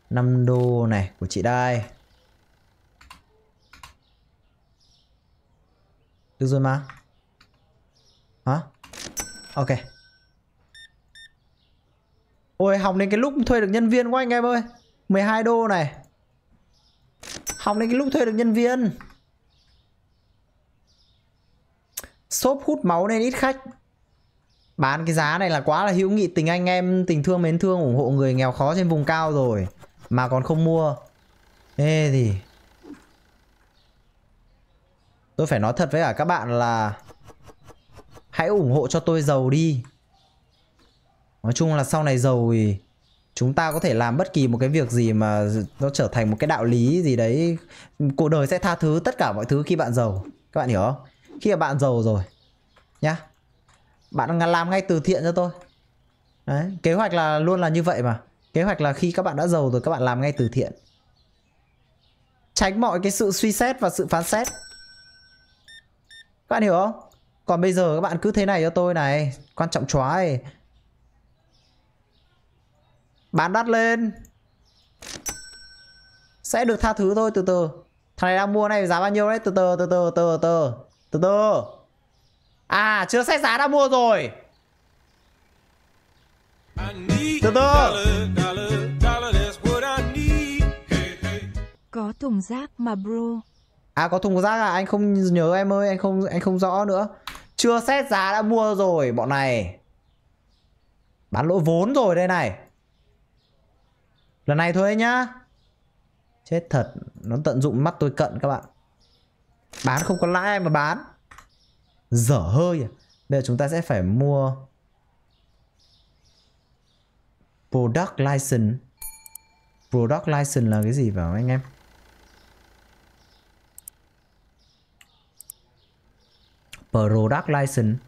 5 đô này của chị đây. Được rồi mà. Hả? Ok. Ôi hỏng đến cái lúc thuê được nhân viên của anh em ơi. 12 đô này. Hỏng đến cái lúc thuê được nhân viên. Shop hút máu nên ít khách. Bán cái giá này là quá là hữu nghị tình anh em, tình thương mến thương ủng hộ người nghèo khó trên vùng cao rồi mà còn không mua. Ê thì Tôi phải nói thật với cả các bạn là hãy ủng hộ cho tôi giàu đi. Nói chung là sau này giàu thì chúng ta có thể làm bất kỳ một cái việc gì mà nó trở thành một cái đạo lý gì đấy. Cuộc đời sẽ tha thứ tất cả mọi thứ khi bạn giàu. Các bạn hiểu không? Khi mà bạn giàu rồi nhá. Bạn làm ngay từ thiện cho tôi. Đấy, kế hoạch là luôn là như vậy mà. Kế hoạch là khi các bạn đã giàu rồi các bạn làm ngay từ thiện. Tránh mọi cái sự suy xét và sự phán xét. Các bạn hiểu không? Còn bây giờ các bạn cứ thế này cho tôi này Quan trọng chóa ấy Bán đắt lên Sẽ được tha thứ thôi từ từ Thằng này đang mua này giá bao nhiêu đấy Từ từ từ từ từ từ từ từ. À chưa xét giá đã mua rồi. Từ từ. Có thùng rác mà bro. À có thùng rác à? Anh không nhớ em ơi Anh không anh không rõ nữa. Chưa xét giá đã mua rồi bọn này. Bán lỗ vốn rồi đây này. Lần này thôi nhá. Chết thật Nó tận dụng mắt tôi cận các bạn Bán không có lãi mà bán. Dở hơi à. Bây giờ chúng ta sẽ phải mua Product license. Product license là cái gì vào anh em? Product license.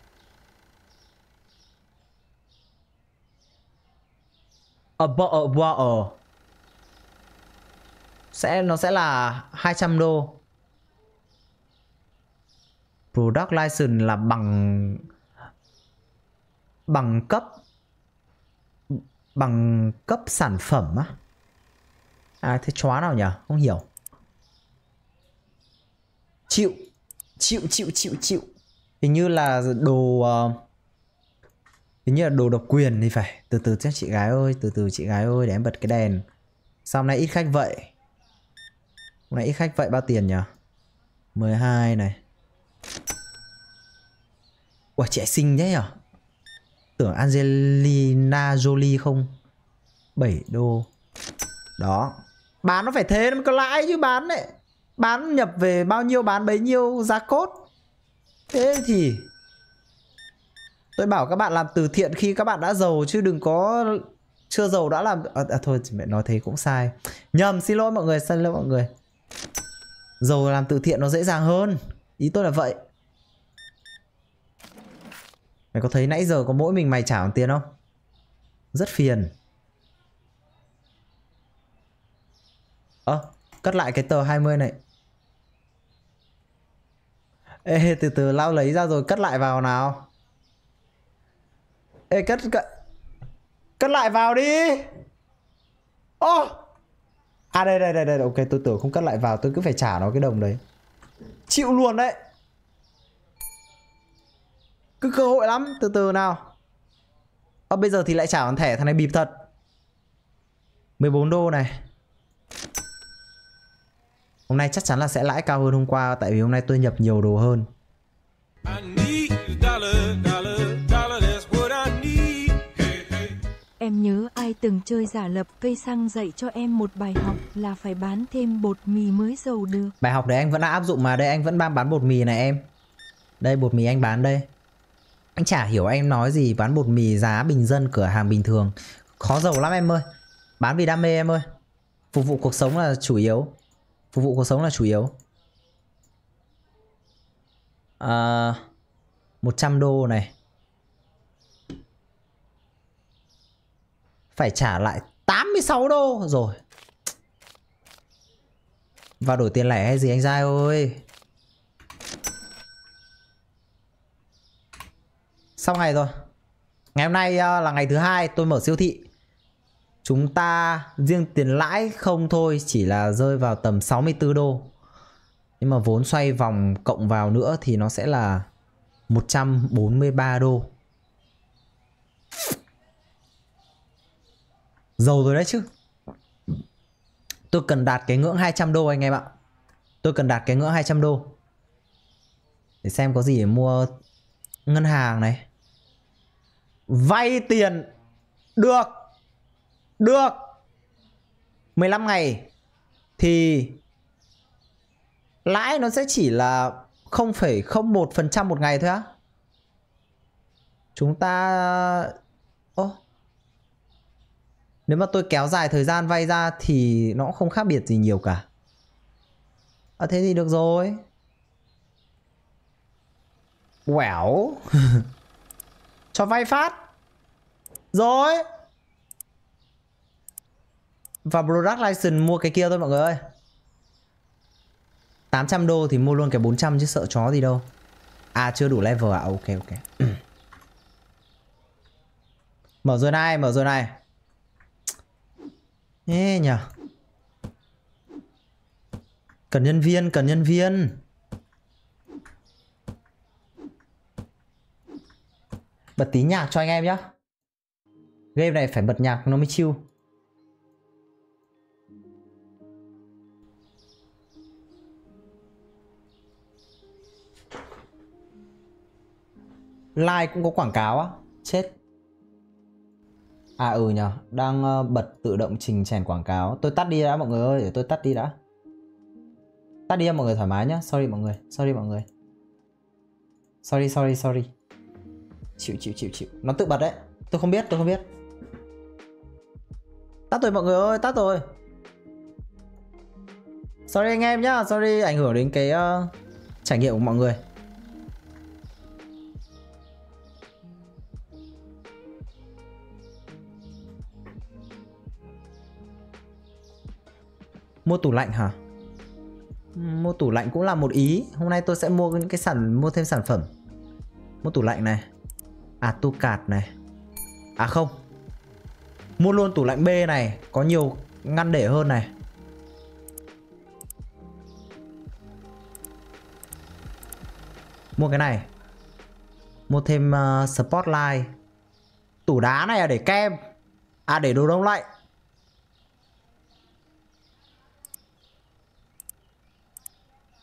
Ở bo- sẽ nó sẽ là 200 đô. Product license là bằng bằng cấp bằng cấp sản phẩm á. À thế chóa nào nhỉ? Không hiểu. Chịu chịu chịu chịu chịu. Hình như là đồ uh, hình như là đồ độc quyền thì phải. Từ từ chắc chị gái ơi từ từ chị gái ơi để em bật cái đèn. Sao hôm nay ít khách vậy? Hôm nay ít khách vậy? Bao tiền nhỉ? 12 này. Ủa trẻ xinh thế nhở? Tưởng Angelina Jolie không? 7 đô. Đó. Bán nó phải thế nó mới có lãi chứ bán đấy. Bán nhập về bao nhiêu bán bấy nhiêu giá cốt Thế thì Tôi bảo các bạn làm từ thiện khi các bạn đã giàu chứ đừng có chưa giàu đã làm. À, à, thôi mẹ nói thế cũng sai. Nhầm xin lỗi mọi người xin lỗi mọi người. Giàu làm từ thiện nó dễ dàng hơn ý tôi là vậy. Mày có thấy nãy giờ có mỗi mình mày trả tiền không? Rất phiền. Ơ cất lại cái tờ 20 này. Ê, từ từ, lao lấy ra rồi cất lại vào nào. Ê cất cất Cất lại vào đi. Ô À đây đây đây đây, ok, tôi tưởng không cất lại vào, tôi cứ phải trả nó cái đồng đấy. Chịu luôn đấy. Cứ cơ hội lắm từ từ nào. À, bây giờ thì lại trả bằng thẻ thằng này bịp thật. 14 đô này. Hôm nay chắc chắn là sẽ lãi cao hơn hôm qua Tại vì hôm nay tôi nhập nhiều đồ hơn. Em nhớ ai từng chơi giả lập cây xăng dạy cho em một bài học là phải bán thêm bột mì mới giàu được. Bài học đấy anh vẫn đã áp dụng mà Đây anh vẫn đang bán bột mì này em. Đây bột mì anh bán đây. Anh chả hiểu em nói gì Bán bột mì giá bình dân cửa hàng bình thường. Khó giàu lắm em ơi. Bán vì đam mê em ơi. Phục vụ cuộc sống là chủ yếu. Phục vụ cuộc sống là chủ yếu. À, 100 đô này. Phải trả lại 86 đô. Rồi. Vào đổi tiền lẻ hay gì anh Giai ơi? Xong ngày rồi. Ngày hôm nay ờ, là ngày thứ hai tôi mở siêu thị. Chúng ta riêng tiền lãi không thôi, Chỉ là rơi vào tầm 64 đô. Nhưng mà vốn xoay vòng cộng vào nữa Thì nó sẽ là 143 đô. Giàu rồi đấy chứ. Tôi cần đạt cái ngưỡng 200 đô anh em ạ. Tôi cần đạt cái ngưỡng 200 đô. Để xem có gì để mua ngân hàng này. Vay tiền. Được. Được. 15 ngày Thì Lãi nó sẽ chỉ là 0,01% một ngày thôi á. Chúng ta nếu mà tôi kéo dài thời gian vay ra Thì nó cũng không khác biệt gì nhiều cả. À thế thì được rồi. Well. (laughs) Cho vay phát. Rồi. Và product license mua cái kia thôi mọi người ơi. 800 đô thì mua luôn cái 400 chứ sợ chó gì đâu. À chưa đủ level à? Ok ok. (clears throat) Mở rồi này mở rồi này Ê nhờ. Cần nhân viên, cần nhân viên. Bật tí nhạc cho anh em nhá. Game này phải bật nhạc nó mới chill. Like cũng có quảng cáo á. Chết. À ừ nhờ. Đang ờ, bật tự động trình chèn quảng cáo. Tôi tắt đi đã mọi người ơi. Để tôi tắt đi đã. Tắt đi cho mọi người thoải mái nhá. Sorry mọi người. Sorry mọi người. Sorry sorry sorry. Chịu chịu chịu chịu. Nó tự bật đấy. Tôi không biết tôi không biết. Tắt rồi mọi người ơi tắt rồi. Sorry anh em nhá. Sorry ảnh hưởng đến cái uh, trải nghiệm của mọi người. Mua tủ lạnh hả? Mua tủ lạnh cũng là một ý. Hôm nay tôi sẽ mua những cái sản Mua thêm sản phẩm. Mua tủ lạnh này. À tu cạt này. À không. Mua luôn tủ lạnh B này Có nhiều ngăn để hơn này. Mua cái này. Mua thêm uh, Spotlight. Tủ đá này là để kem. À để đồ đông lạnh.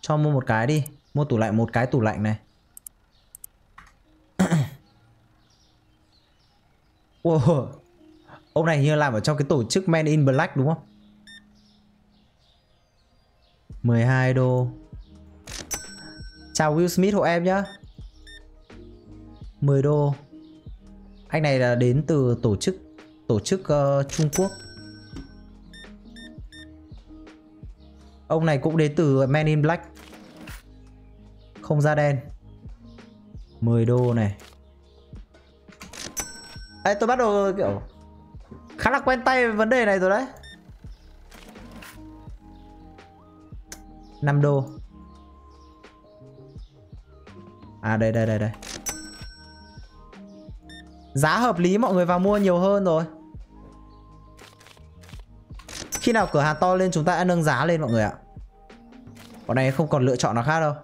Cho mua một cái đi. Mua tủ lạnh một cái tủ lạnh này. (coughs) Wow. Ông này như làm ở trong cái tổ chức Men in Black đúng không? 12 đô. Chào Will Smith hộ em nhá. 10 đô. Anh này là đến từ tổ chức Tổ chức uh, Trung Quốc. Ông này cũng đến từ Men in Black. Không da đen. 10 đô này. Ê, tôi bắt đầu kiểu Khá là quen tay với vấn đề này rồi đấy. 5 đô. À đây đây đây đây. Giá hợp lý, mọi người vào mua nhiều hơn rồi. Khi nào cửa hàng to lên, chúng ta đã nâng giá lên, mọi người ạ. Bọn này không còn lựa chọn nào khác đâu.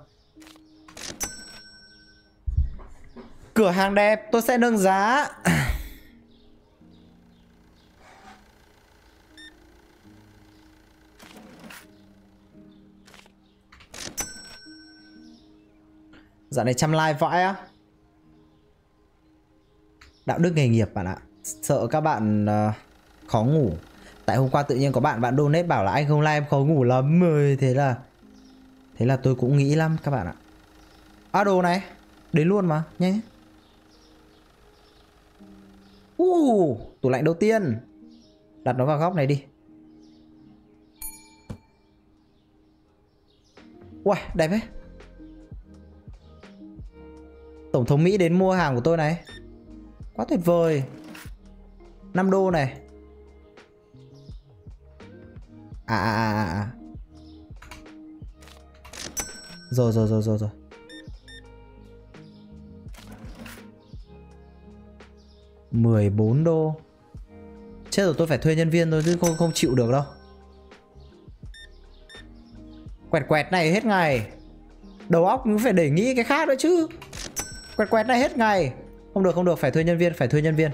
Cửa hàng đẹp tôi sẽ nâng giá. Dạo này chăm like vãi á. Đạo đức nghề nghiệp bạn ạ. Sợ các bạn uh, khó ngủ. Tại hôm qua tự nhiên có bạn bạn donate bảo là anh không like em khó ngủ lắm. Rồi Thế là Thế là tôi cũng nghĩ lắm các bạn ạ. À đồ này Đến luôn mà Nhanh. Uh, tủ lạnh đầu tiên. Đặt nó vào góc này đi. Wow, đẹp ấy Tổng thống Mỹ đến mua hàng của tôi này. Quá tuyệt vời. 5 đô này. À, à à à à. Rồi rồi rồi rồi rồi. Mười bốn đô. Chết rồi tôi phải thuê nhân viên thôi chứ không, không chịu được đâu. Quẹt quẹt này hết ngày. Đầu óc cũng phải để nghĩ cái khác nữa chứ. Quẹt quẹt này hết ngày. Không được không được phải thuê nhân viên phải thuê nhân viên.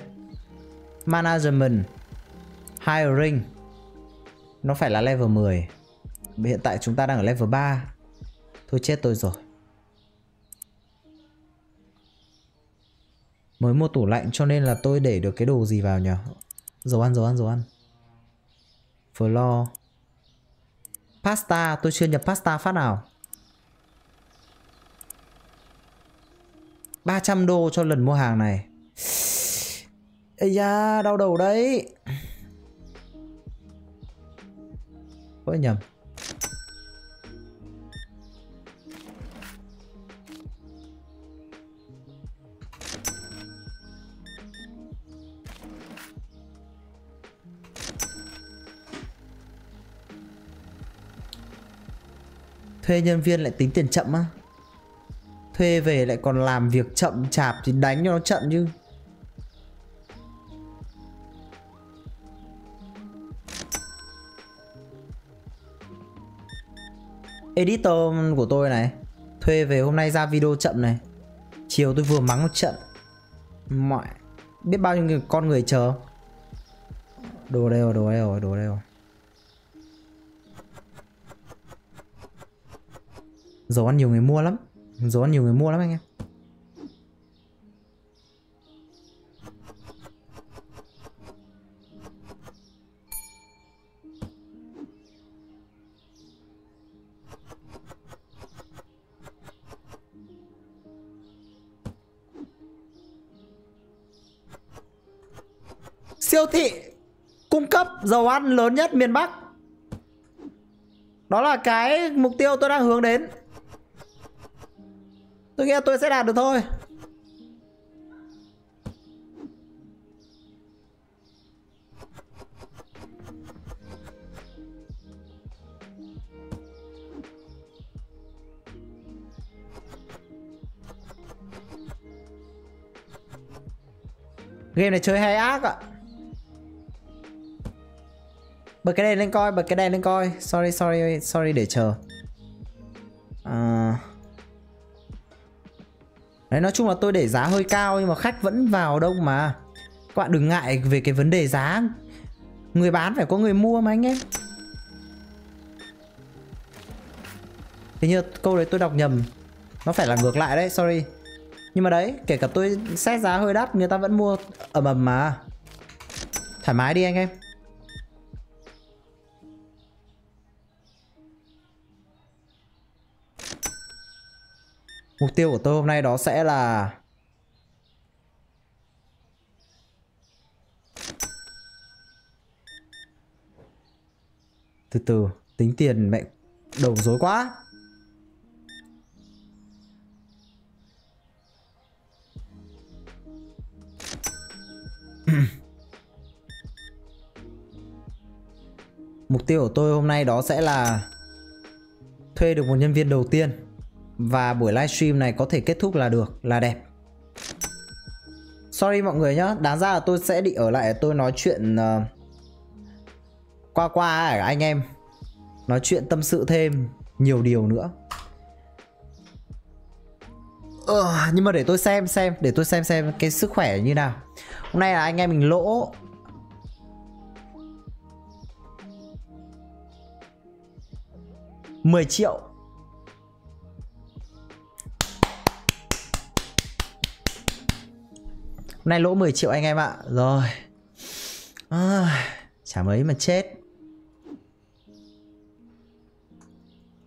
Management. Hiring. Nó phải là level 10 Hiện tại chúng ta đang ở level 3 Thôi chết tôi rồi. Mới mua tủ lạnh cho nên là tôi để được cái đồ gì vào nhỉ? Dầu ăn dầu ăn dầu ăn. Floor Pasta, tôi chưa nhập pasta phát nào. 300 đô cho lần mua hàng này. Ây da, đau đầu đấy. Có nhầm. Thuê nhân viên lại tính tiền chậm á. Thuê về lại còn làm việc chậm chạp Thì đánh cho nó chậm chứ. Editor của tôi này Thuê về hôm nay ra video chậm này. Chiều tôi vừa mắng một trận. Mọi Biết bao nhiêu người, con người chờ? Đồ đây rồi, đồ đây rồi, đồ đây rồi. Dầu ăn nhiều người mua lắm. Dầu ăn nhiều người mua lắm anh em. Siêu thị cung cấp dầu ăn lớn nhất miền Bắc. Đó là cái mục tiêu tôi đang hướng đến. Tôi nghĩ là tôi sẽ đạt được thôi. Game này chơi hay ác ạ. Bật cái đèn lên coi, bật cái đèn lên coi. Sorry, sorry, sorry để chờ. À... Đấy nói chung là tôi để giá hơi cao nhưng mà khách vẫn vào đông mà. Các bạn đừng ngại về cái vấn đề giá. Người bán phải có người mua mà anh em. Thế như câu đấy tôi đọc nhầm. Nó phải là ngược lại đấy, sorry. Nhưng mà đấy, kể cả tôi xét giá hơi đắt Người ta vẫn mua ầm ầm mà. Thoải mái đi anh em. Mục tiêu của tôi hôm nay đó sẽ là Từ từ, tính tiền mẹ đầu rối quá. (clears throat) Mục tiêu của tôi hôm nay đó sẽ là Thuê được một nhân viên đầu tiên và buổi livestream này có thể kết thúc là được là đẹp. Sorry mọi người nhá đáng ra là tôi sẽ định ở lại tôi nói chuyện uh, qua qua ấy, anh em. Nói chuyện tâm sự thêm nhiều điều nữa. Ờ, nhưng mà để tôi xem xem để tôi xem xem cái sức khỏe như nào. Hôm nay là anh em mình lỗ. Mười triệu. Hôm nay lỗ 10 triệu anh em ạ. Rồi. À, Chả mấy mà chết.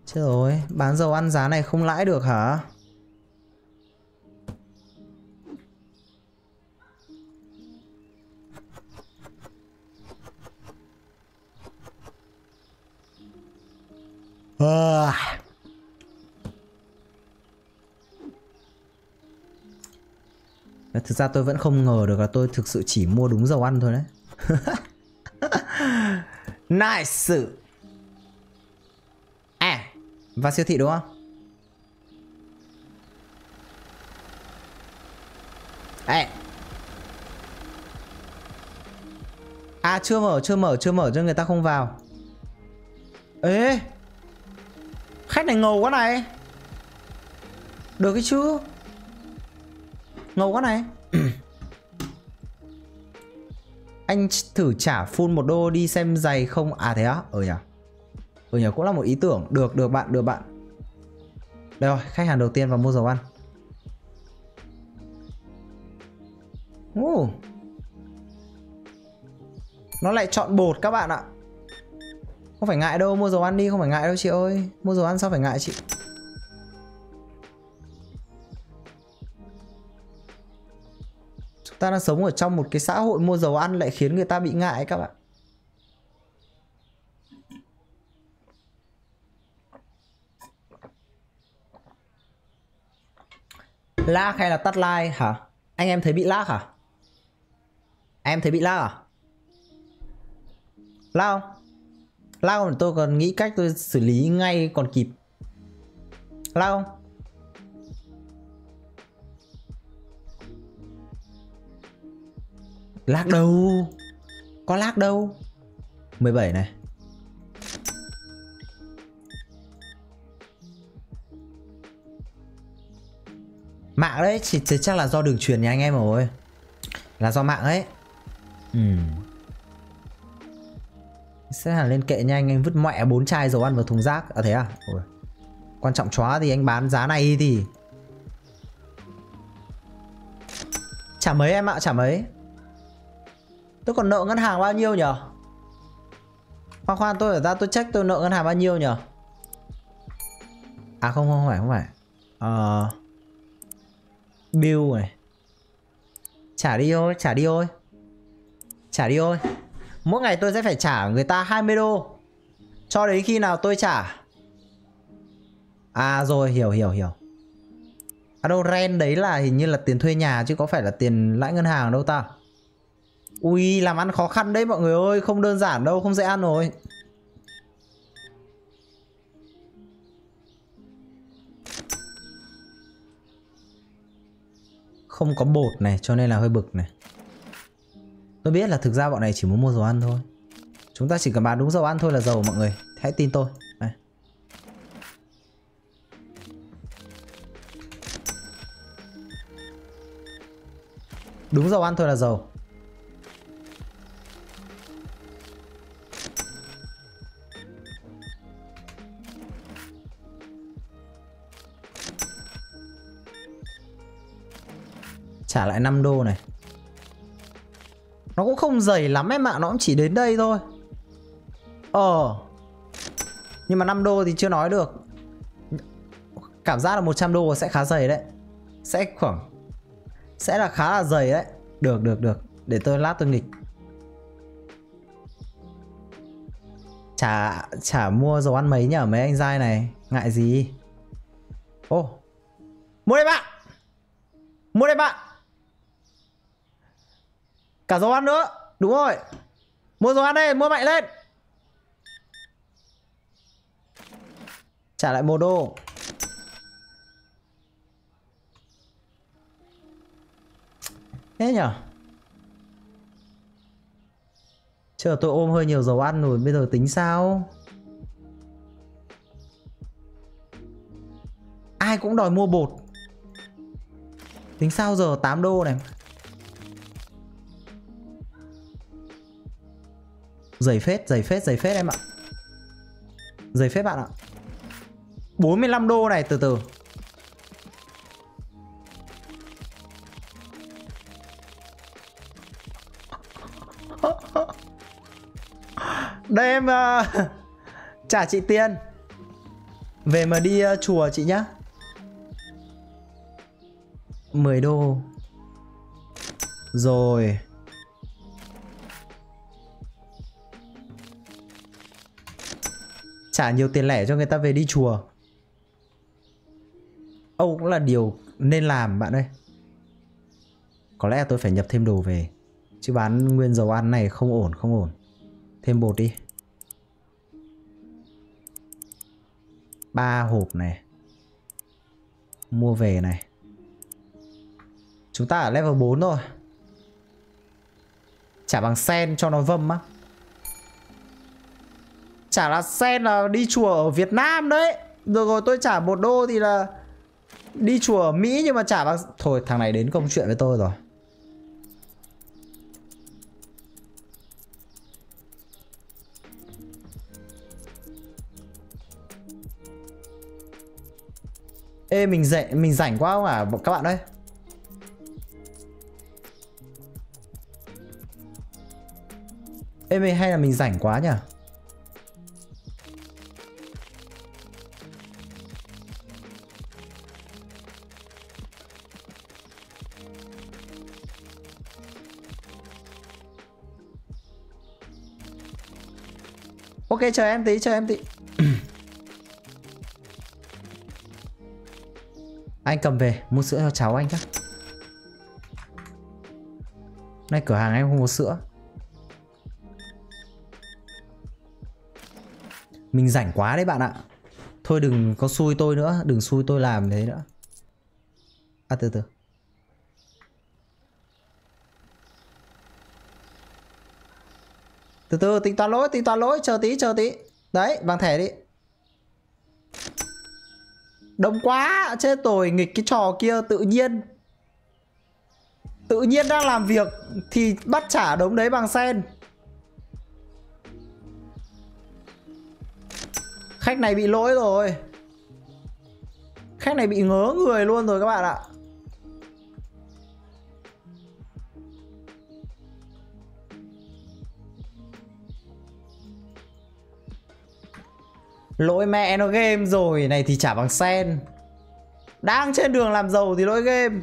Chết rồi. Bán dầu ăn giá này không lãi được hả? À. Thực ra tôi vẫn không ngờ được là tôi thực sự chỉ mua đúng dầu ăn thôi đấy. (laughs) Nice À Và siêu thị đúng không? Ê À chưa mở chưa mở chưa mở cho người ta không vào. Ê, Khách này ngầu quá này. Được cái chứ. Ngầu quá này. (clears throat) Anh thử trả full một đô đi xem giày không? À thế á? Ừ ở nhỉ ở ừ nhỉ cũng là một ý tưởng. Được được bạn được bạn. Đây rồi, khách hàng đầu tiên vào mua dầu ăn. Uh. Nó lại chọn bột các bạn ạ. Không phải ngại đâu, mua dầu ăn đi, Không phải ngại đâu chị ơi. Mua dầu ăn sao phải ngại chị? Ta đang sống ở trong một cái xã hội mua dầu ăn lại khiến người ta bị ngại các bạn. Lag hay là tắt like hả? Anh em thấy bị lag hả? Em thấy bị lag à? Lag không? Lag không? Tôi còn nghĩ cách tôi xử lý ngay còn kịp. Lag không? Lag đâu? Có lag đâu? 17 này. Mạng đấy chỉ, chỉ chắc là do đường truyền nhà anh em rồi. Là do mạng ấy. Ừ. Sẽ hẳn lên kệ nha anh em vứt mẹ bốn chai dầu ăn vào thùng rác. À thế à? Ôi. Quan trọng chóa thì anh bán giá này thì Chả mấy em ạ? Chả mấy? Tôi còn nợ ngân hàng bao nhiêu nhở? Khoan khoan tôi ở ra tôi check tôi nợ ngân hàng bao nhiêu nhở? À không không phải không phải. Uh, Bill này. Trả đi thôi trả đi thôi. Trả đi thôi. Mỗi ngày tôi sẽ phải trả người ta 20 đô. Cho đến khi nào tôi trả? À rồi hiểu hiểu hiểu. À đâu rent đấy là hình như là tiền thuê nhà chứ có phải là tiền lãi ngân hàng đâu ta? Ui, làm ăn khó khăn đấy mọi người ơi, Không đơn giản đâu, không dễ ăn rồi. Không có bột này, cho nên là hơi bực này. Tôi biết là thực ra bọn này chỉ muốn mua dầu ăn thôi. Chúng ta chỉ cần bán đúng dầu ăn thôi là dầu, mọi người. Hãy tin tôi. Này. Đúng dầu ăn thôi là dầu. Trả lại 5 đô này. Nó cũng không dày lắm em ạ Nó cũng chỉ đến đây thôi. Ờ. Nhưng mà 5 đô thì chưa nói được. Cảm giác là 100 đô sẽ khá dày đấy. Sẽ khoảng, Sẽ là khá là dày đấy. Được được được. Để tôi lát tôi nghịch. Chả chả mua dầu ăn mấy nhở? Mấy anh dai này, Ngại gì? Ô. Oh. Mua đây bạn. Mua đây bạn. Cả dầu ăn nữa. Đúng rồi. Mua dầu ăn đây, Mua mạnh lên. Trả lại một đô. Thế nhở? Chờ tôi ôm hơi nhiều dầu ăn rồi, Bây giờ tính sao? Ai cũng đòi mua bột. Tính sao giờ? 8 đô này. Dày phết, dày phết, dày phết em ạ. Dày phết bạn ạ. 45 đô này từ từ. Đây em uh, trả chị tiền Về mà đi uh, chùa chị nhá. 10 đô. Rồi. Trả nhiều tiền lẻ cho người ta về đi chùa. Âu cũng là điều nên làm, bạn ơi. Có lẽ tôi phải nhập thêm đồ về, Chứ bán nguyên dầu ăn này không ổn không ổn. Thêm bột đi. Ba hộp này. Mua về này. Chúng ta ở level 4 rồi Trả bằng sen cho nó vâm á. Chả là sen là đi chùa ở Việt Nam đấy. Rồi rồi, tôi trả một đô thì là Đi chùa ở Mỹ nhưng mà trả bằng Thôi, thằng này đến công chuyện với tôi rồi. Ê, mình dậy mình rảnh quá không à các bạn ơi? Ê, mình hay là mình rảnh quá nhỉ? Chờ em tí, chờ em tí. (coughs) Anh cầm về, mua sữa cho cháu anh các. Nay cửa hàng em không có sữa. Mình rảnh quá đấy bạn ạ. Thôi đừng có xui tôi nữa, Đừng xui tôi làm thế nữa. À từ từ. Từ từ, tính toán lỗi, tính toán lỗi, Chờ tí chờ tí. Đấy, bằng thẻ đi. Đông quá, Chết rồi, nghịch cái trò kia, tự nhiên. Tự nhiên đang làm việc Thì bắt trả đống đấy bằng sen. Khách này bị lỗi rồi. Khách này bị ngớ người luôn rồi các bạn ạ. Lỗi mẹ nó game rồi, Này thì trả bằng sen. Đang trên đường làm giàu thì lỗi game.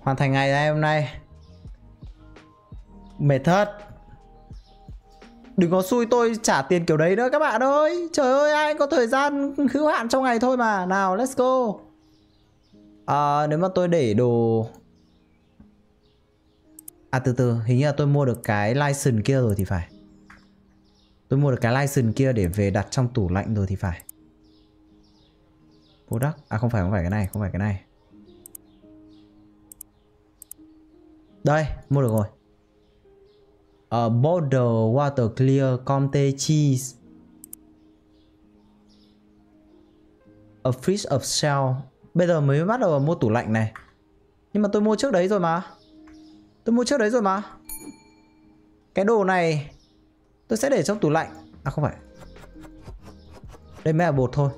Hoàn thành ngày này hôm nay. Mệt thật. Đừng có xui tôi trả tiền kiểu đấy nữa các bạn ơi. Trời ơi, ai có thời gian hữu hạn trong ngày thôi mà. Nào, let's go à, Nếu mà tôi để đồ À từ từ hình như là tôi mua được cái license kia rồi thì phải Tôi mua được cái license kia để về đặt trong tủ lạnh rồi thì phải Product À không phải không phải cái này Không phải cái này Đây, mua được rồi. Ờ, A border water clear Comte cheese. A fish of shell. Bây giờ mới bắt đầu mua tủ lạnh này. Nhưng mà tôi mua trước đấy rồi mà. Tôi mua trước đấy rồi mà. Cái đồ này tôi sẽ để trong tủ lạnh. À không phải. Đây mới là bột thôi.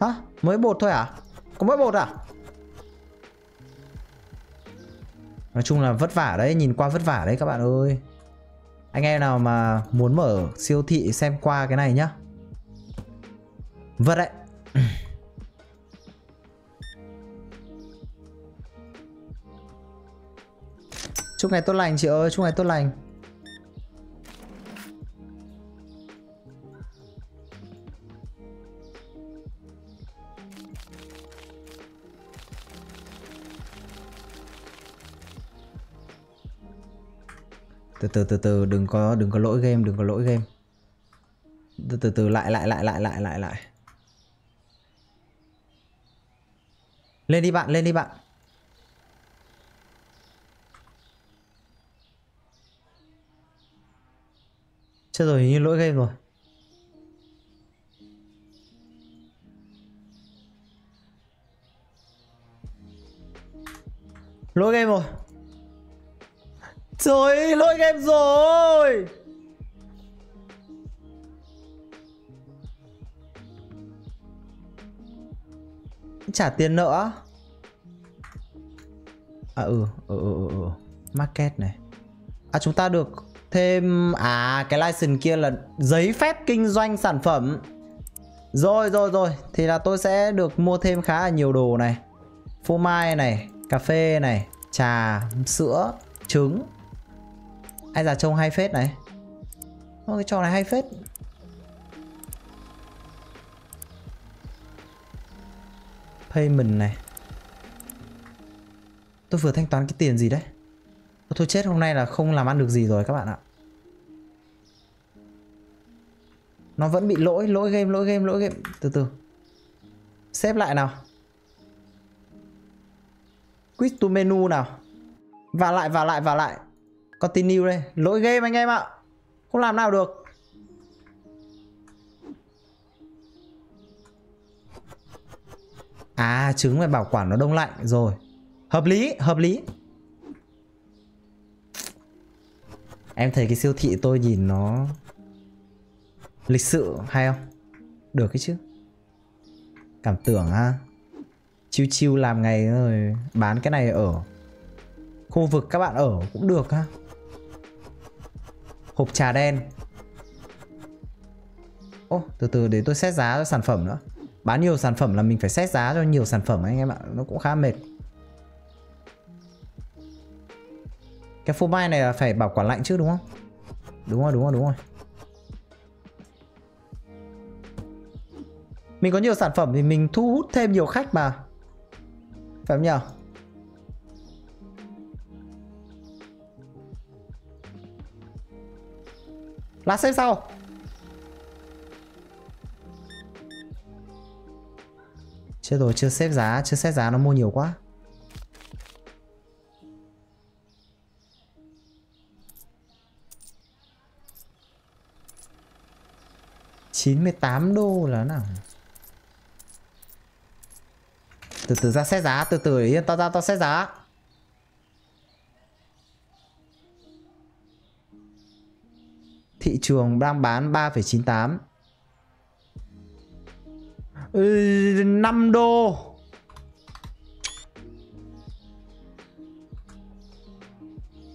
Hả? Mới bột thôi à? Có mới bột à? Nói chung là vất vả đấy, nhìn qua vất vả đấy các bạn ơi. Anh em nào mà muốn mở siêu thị xem qua cái này nhá. Vâng Vật đấy. Chúc ngày tốt lành chị ơi, chúc ngày tốt lành. từ từ từ từ đừng có đừng có lỗi game đừng có lỗi game từ từ từ lại lại lại lại lại lại lại lên đi bạn, lên đi bạn. Chết rồi, hình như lỗi game rồi. Lỗi game rồi. Trời lỗi game rồi. Trả tiền nợ À ừ, ừ ừ ừ ừ. Market này. À chúng ta được thêm À cái license kia là giấy phép kinh doanh sản phẩm. Rồi rồi rồi. Thì là tôi sẽ được mua thêm khá là nhiều đồ này. Phô mai này Cà phê này Trà Sữa Trứng. Ai già trông hay phết này. Ô, cái trò này hay phết. Payment này. Tôi vừa thanh toán cái tiền gì đấy? Thôi chết, hôm nay là không làm ăn được gì rồi các bạn ạ. Nó vẫn bị lỗi Lỗi game lỗi game lỗi game. Từ từ. Xếp lại nào. Quit to menu nào. Vào lại vào lại vào lại. Continue đây. Lỗi game anh em ạ. Không làm nào được. À trứng phải bảo quản nó đông lạnh. Rồi. Hợp lý hợp lý. Em thấy cái siêu thị tôi nhìn nó Lịch sự hay không? Được cái chứ. Cảm tưởng, ha. Chiêu chiêu làm ngày rồi Bán cái này ở Khu vực các bạn ở cũng được, ha. Hộp trà đen. Ô, từ từ để tôi xét giá cho sản phẩm nữa. Bán nhiều sản phẩm là mình phải xét giá cho nhiều sản phẩm anh em ạ. Nó cũng khá mệt. Cái phô mai này là phải bảo quản lạnh chứ đúng không? Đúng rồi, đúng rồi, đúng rồi. Mình có nhiều sản phẩm thì mình thu hút thêm nhiều khách mà. Phải không nhỉ? Lát xếp sau. Chết rồi, chưa xếp giá, chưa xếp giá nó mua nhiều quá. Chín mươi tám đô là nào? Từ từ ra xét giá từ từ yên tao ra tao xét giá. Thị trường đang bán 3,98 tám. Ừ, 5 đô.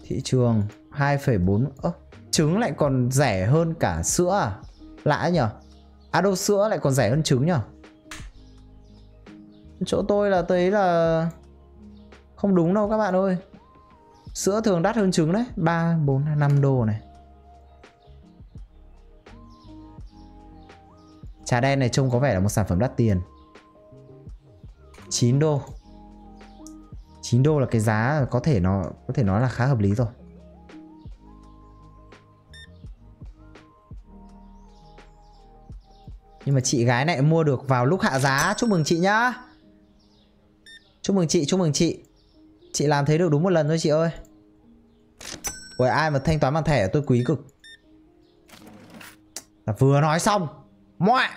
Thị trường 2,4 ơ trứng lại còn rẻ hơn cả sữa à? Lạ nhở? À đâu sữa lại còn rẻ hơn trứng nhở? Chỗ tôi là thấy là không đúng đâu các bạn ơi. Sữa thường đắt hơn trứng đấy. 3, 4, 5 đô này. Trà đen này trông có vẻ là một sản phẩm đắt tiền. 9 đô. 9 đô là cái giá có thể nó có thể nói là khá hợp lý rồi. Nhưng mà chị gái này mua được vào lúc hạ giá Chúc mừng chị nhá. Chúc mừng chị, chúc mừng chị. Chị làm thấy được đúng một lần thôi chị ơi. Ôi ai mà thanh toán bằng thẻ tôi quý cực. Là Vừa nói xong. Moạ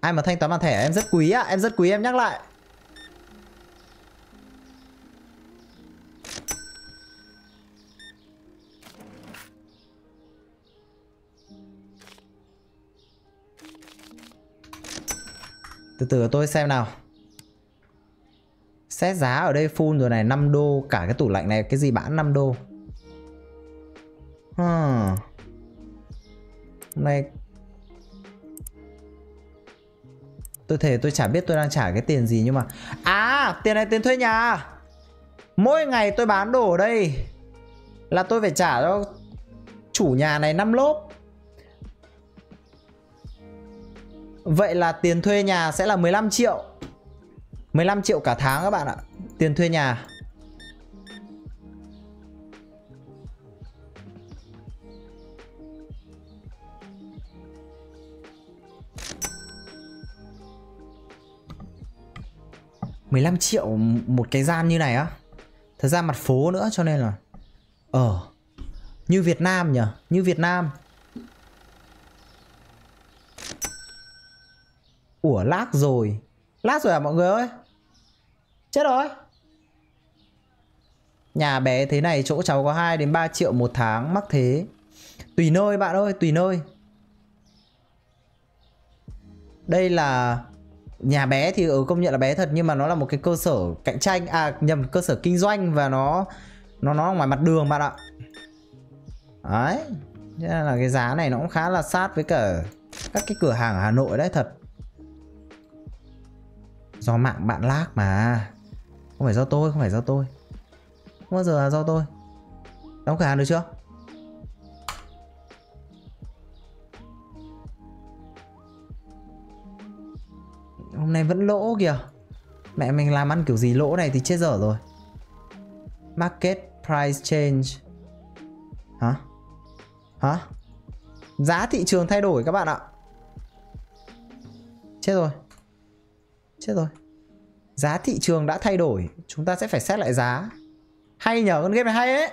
Ai mà thanh toán bằng thẻ? Em rất quý á Em rất quý, em nhắc lại. Từ từ, tôi xem nào. Xét giá ở đây full rồi này 5 đô, Cả cái tủ lạnh này, cái gì bán 5 đô? Hmm. Hôm nay Tôi thề tôi chả biết tôi đang trả cái tiền gì nhưng mà À tiền này tiền thuê nhà. Mỗi ngày tôi bán đồ ở đây Là tôi phải trả cho Chủ nhà này 5 lốp. Vậy là tiền thuê nhà sẽ là 15 triệu. 15 triệu cả tháng các bạn ạ. Tiền thuê nhà. mười lăm triệu một cái gian như này á? Thật ra mặt phố nữa cho nên là Ờ Như Việt Nam nhỉ? Như Việt Nam. Ủa lag rồi lát rồi à mọi người ơi? Chết rồi. Nhà bé thế này, chỗ cháu có 2 đến 3 triệu một tháng, mắc thế. Tùy nơi bạn ơi, tùy nơi. Đây là Nhà bé thì ở công nhận là bé thật, Nhưng mà nó là một cái cơ sở cạnh tranh À nhầm, cơ sở kinh doanh Và nó Nó nó ngoài mặt đường bạn ạ. Đấy, Thế nên là cái giá này nó cũng khá là sát với cả Các cái cửa hàng ở Hà Nội đấy, thật. Do mạng bạn lag mà. Không phải do tôi, không phải do tôi. Không bao giờ là do tôi. Đóng cửa hàng được chưa? Hôm nay vẫn lỗ kìa. Mẹ mình làm ăn kiểu gì lỗ này thì chết dở rồi. Market price change. Hả? Hả? Giá thị trường thay đổi các bạn ạ. Chết rồi. Chết rồi. Giá thị trường đã thay đổi. Chúng ta sẽ phải xét lại giá. Hay nhờ con game này hay ấy.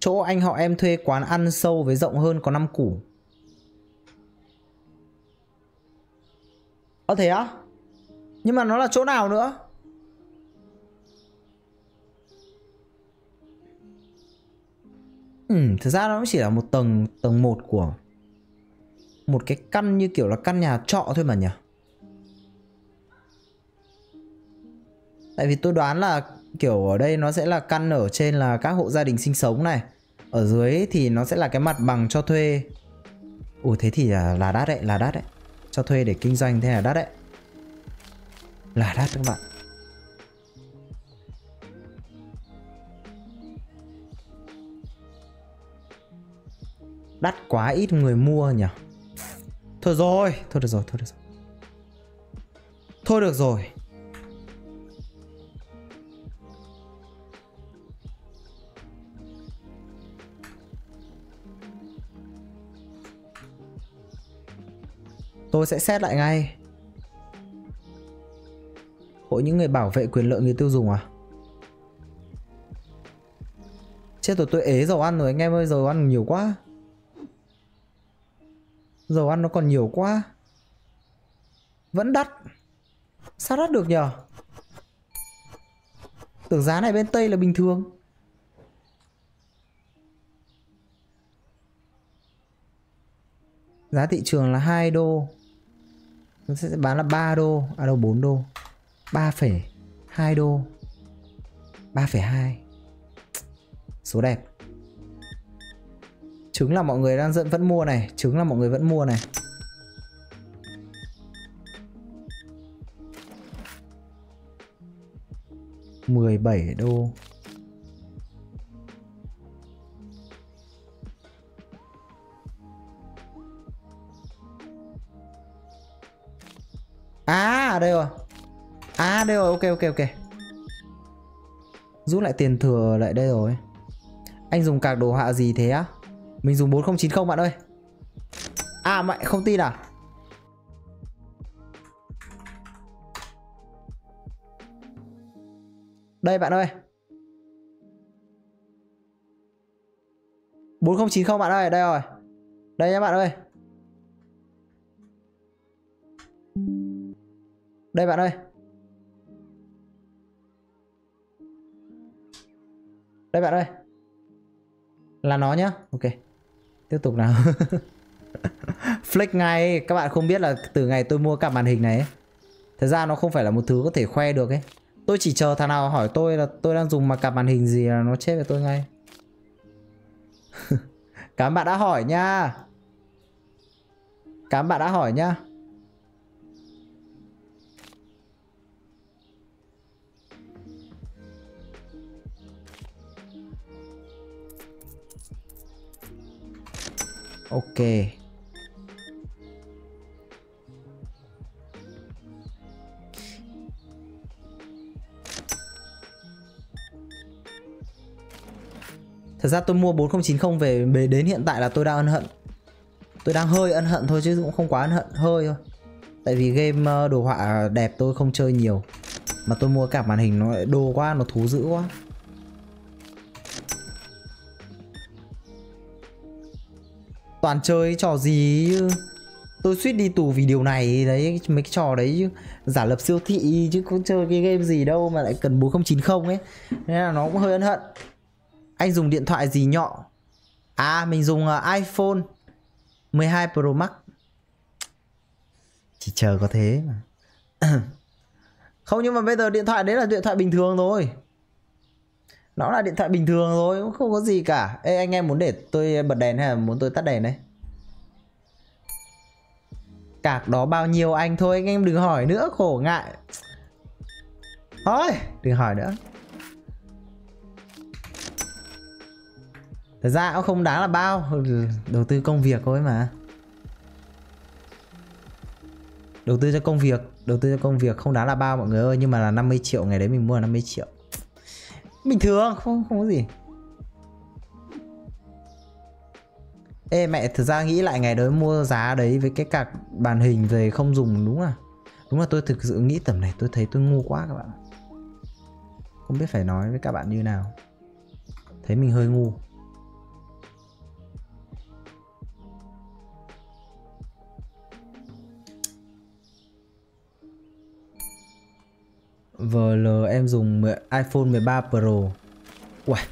Chỗ anh họ em thuê quán ăn sâu với rộng hơn có 5 củ. Ơ, thế á? Nhưng mà nó là chỗ nào nữa? Ừ, thực ra nó cũng chỉ là một tầng tầng 1 của một cái căn như kiểu là căn nhà trọ thôi mà nhỉ. Tại vì tôi đoán là kiểu ở đây nó sẽ là căn ở trên là các hộ gia đình sinh sống này. Ở dưới thì nó sẽ là cái mặt bằng cho thuê. Ủa thế thì là, là đắt đấy, là đắt đấy. Cho thuê để kinh doanh thế là đắt đấy. Là đắt các bạn. Đắt quá, ít người mua nhỉ? Thôi rồi, Thôi được rồi, Thôi được rồi. Thôi được rồi. Tôi sẽ xét lại ngay. Hội những người bảo vệ quyền lợi, người tiêu dùng à? Chết rồi, tôi ế dầu ăn rồi, anh em ơi, dầu ăn nhiều quá. Dầu ăn nó còn nhiều quá. Vẫn đắt. Sao đắt được nhờ Tưởng giá này bên Tây là bình thường. Giá thị trường là 2 đô. Nó sẽ bán là 3 đô. À đâu 4 đô. 3,2 đô. 3,2 Số đẹp. Trứng là mọi người đang dẫn vẫn mua này. Trứng là mọi người vẫn mua này. Mười bảy đô. À đây rồi. À đây rồi. Ok ok ok. Rút lại tiền thừa lại đây rồi. Anh dùng cạc đồ họa gì thế á? Mình dùng 4090 bạn ơi. À mẹ, không tin à? Đây bạn ơi. 4090 bạn ơi, Đây rồi. Đây nhá bạn ơi. Đây bạn ơi. Đây bạn ơi. Là nó nhá. Ok tiếp tục nào. (laughs) Flex ngay. Các bạn không biết là từ ngày tôi mua cặp màn hình này ấy, thật ra nó không phải là một thứ có thể khoe được ấy. Tôi chỉ chờ thằng nào hỏi tôi là tôi đang dùng mà cặp màn hình gì là nó chết với tôi ngay. (laughs) Cảm bạn đã hỏi nha. Cảm bạn đã hỏi nha. Ok. Thật ra tôi mua 4090 về về đến hiện tại là tôi đang ân hận. Tôi đang hơi ân hận thôi chứ cũng không quá ân hận hơi thôi. Tại vì game ờ, đồ họa đẹp tôi không chơi nhiều. Mà tôi mua cả màn hình nó lại đồ quá, nó thú dữ quá. Toàn chơi trò gì Tôi suýt đi tù vì điều này đấy Mấy cái trò đấy chứ. Giả lập siêu thị chứ có chơi cái game gì đâu Mà lại cần 4090 ấy. Nên là nó cũng hơi ân hận. Anh dùng điện thoại gì nhọ? À mình dùng uh, iPhone 12 Pro Max. Chỉ chờ có thế mà. (clears throat) Không nhưng mà bây giờ điện thoại đấy là điện thoại bình thường rồi nó là điện thoại bình thường rồi cũng Không có gì cả. Ê, anh em muốn để tôi bật đèn hay là muốn tôi tắt đèn đây? Cạc đó bao nhiêu anh? Thôi anh em đừng hỏi nữa, khổ ngại. Thôi, đừng hỏi nữa. Thật ra cũng không đáng là bao. Đầu tư công việc thôi mà. Đầu tư cho công việc, Đầu tư cho công việc không đáng là bao, mọi người ơi. Nhưng mà là 50 triệu, ngày đấy mình mua là 50 triệu. Bình thường, không không có gì. Ê, mẹ, thực ra nghĩ lại ngày đấy mua giá đấy với cái cạc bàn hình về không dùng đúng à Đúng là tôi thực sự nghĩ tầm này tôi thấy tôi ngu quá các bạn. Không biết phải nói với các bạn như nào. Thấy mình hơi ngu. VL em dùng iPhone 13 Pro. Uầy,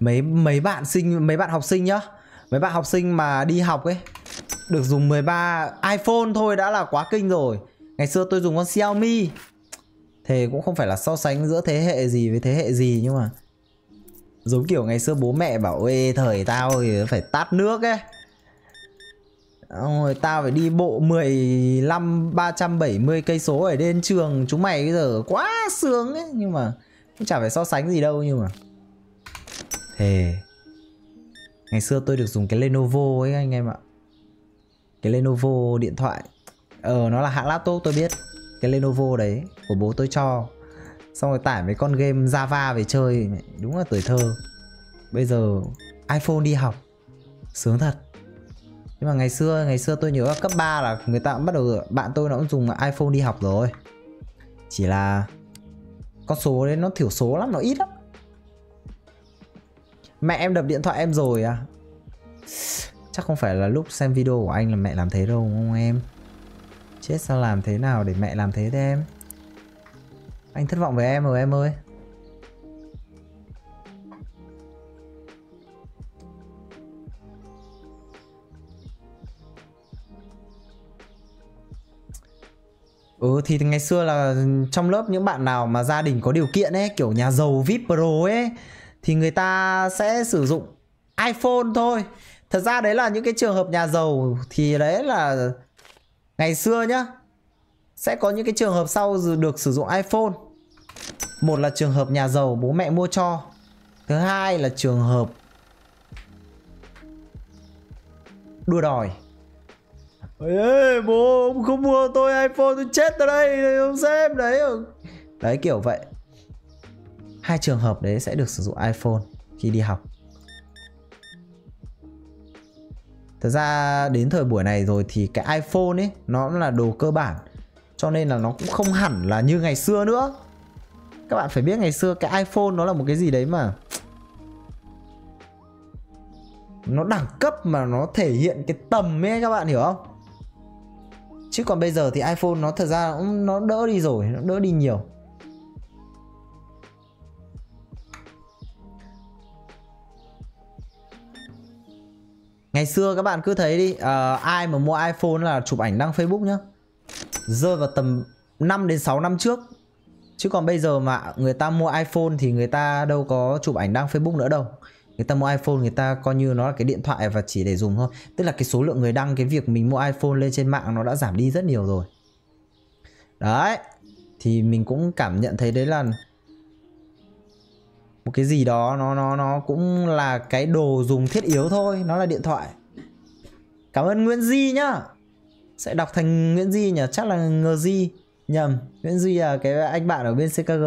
mấy mấy bạn sinh mấy bạn học sinh nhá. Mấy bạn học sinh mà đi học ấy được dùng 13 iPhone thôi đã là quá kinh rồi. Ngày xưa tôi dùng con Xiaomi. Thế cũng không phải là so sánh giữa thế hệ gì với thế hệ gì nhưng mà giống kiểu ngày xưa bố mẹ bảo ê thời tao thì phải tát nước ấy rồi tao phải đi bộ 15 370 cây số ở đến trường. Chúng mày bây giờ quá sướng ấy. Nhưng mà cũng chả phải so sánh gì đâu nhưng mà. Thề. Ngày xưa tôi được dùng cái Lenovo ấy anh em ạ. Cái Lenovo điện thoại. Ờ nó là hãng laptop tôi biết. Cái Lenovo đấy của bố tôi cho. Xong rồi tải mấy con game Java về chơi. Đúng là tuổi thơ. Bây giờ iPhone đi học. Sướng thật nhưng mà ngày xưa ngày xưa tôi nhớ là cấp 3 là người ta cũng bắt đầu bạn tôi nó cũng dùng iPhone đi học rồi. Chỉ là con số đấy nó thiểu số lắm, nó ít lắm. Mẹ em đập điện thoại em rồi à. Chắc không phải là lúc xem video của anh là mẹ làm thế đâu, đúng không em? Chết sao làm thế nào để mẹ làm thế thế em? Anh thất vọng với em rồi, em ơi. Ừ thì ngày xưa là trong lớp những bạn nào mà gia đình có điều kiện ấy, Kiểu nhà giàu VIP Pro ấy, Thì người ta sẽ sử dụng iPhone thôi. Thật ra đấy là những cái trường hợp nhà giàu Thì đấy là ngày xưa nhá, Sẽ có những cái trường hợp sau được sử dụng iPhone. Một là trường hợp nhà giàu bố mẹ mua cho, Thứ hai là trường hợp đua đòi. Ê, bố ông không mua tôi iPhone tôi chết ở đây ông xem đấy. Đấy kiểu vậy. Hai trường hợp đấy sẽ được sử dụng iPhone khi đi học. Thật ra đến thời buổi này rồi thì cái iPhone ấy nó là đồ cơ bản. Cho nên là nó cũng không hẳn là như ngày xưa nữa. Các bạn phải biết ngày xưa cái iPhone nó là một cái gì đấy mà nó đẳng cấp mà nó thể hiện cái tầm ấy các bạn hiểu không? Chứ còn bây giờ thì iPhone nó thật ra cũng nó đỡ đi rồi nó đỡ đi nhiều. Ngày xưa các bạn cứ thấy đi uh, ai mà mua iPhone là chụp ảnh đăng Facebook nhá. Rơi vào tầm 5 đến 6 năm trước. Chứ còn bây giờ mà người ta mua iPhone thì người ta đâu có chụp ảnh đăng Facebook nữa đâu người ta mua iPhone, người ta coi như nó là cái điện thoại và chỉ để dùng thôi tức là cái số lượng người đăng, cái việc mình mua iPhone lên trên mạng nó đã giảm đi rất nhiều rồi đấy, thì mình cũng cảm nhận thấy đấy là một cái gì đó, nó nó nó cũng là cái đồ dùng thiết yếu thôi, nó là điện thoại Cảm ơn Nguyễn Di nhá. Sẽ đọc thành Nguyễn Di nhỉ? Chắc là ngờ Di. Nhầm. Nguyễn Di là cái anh bạn ở bên CKG.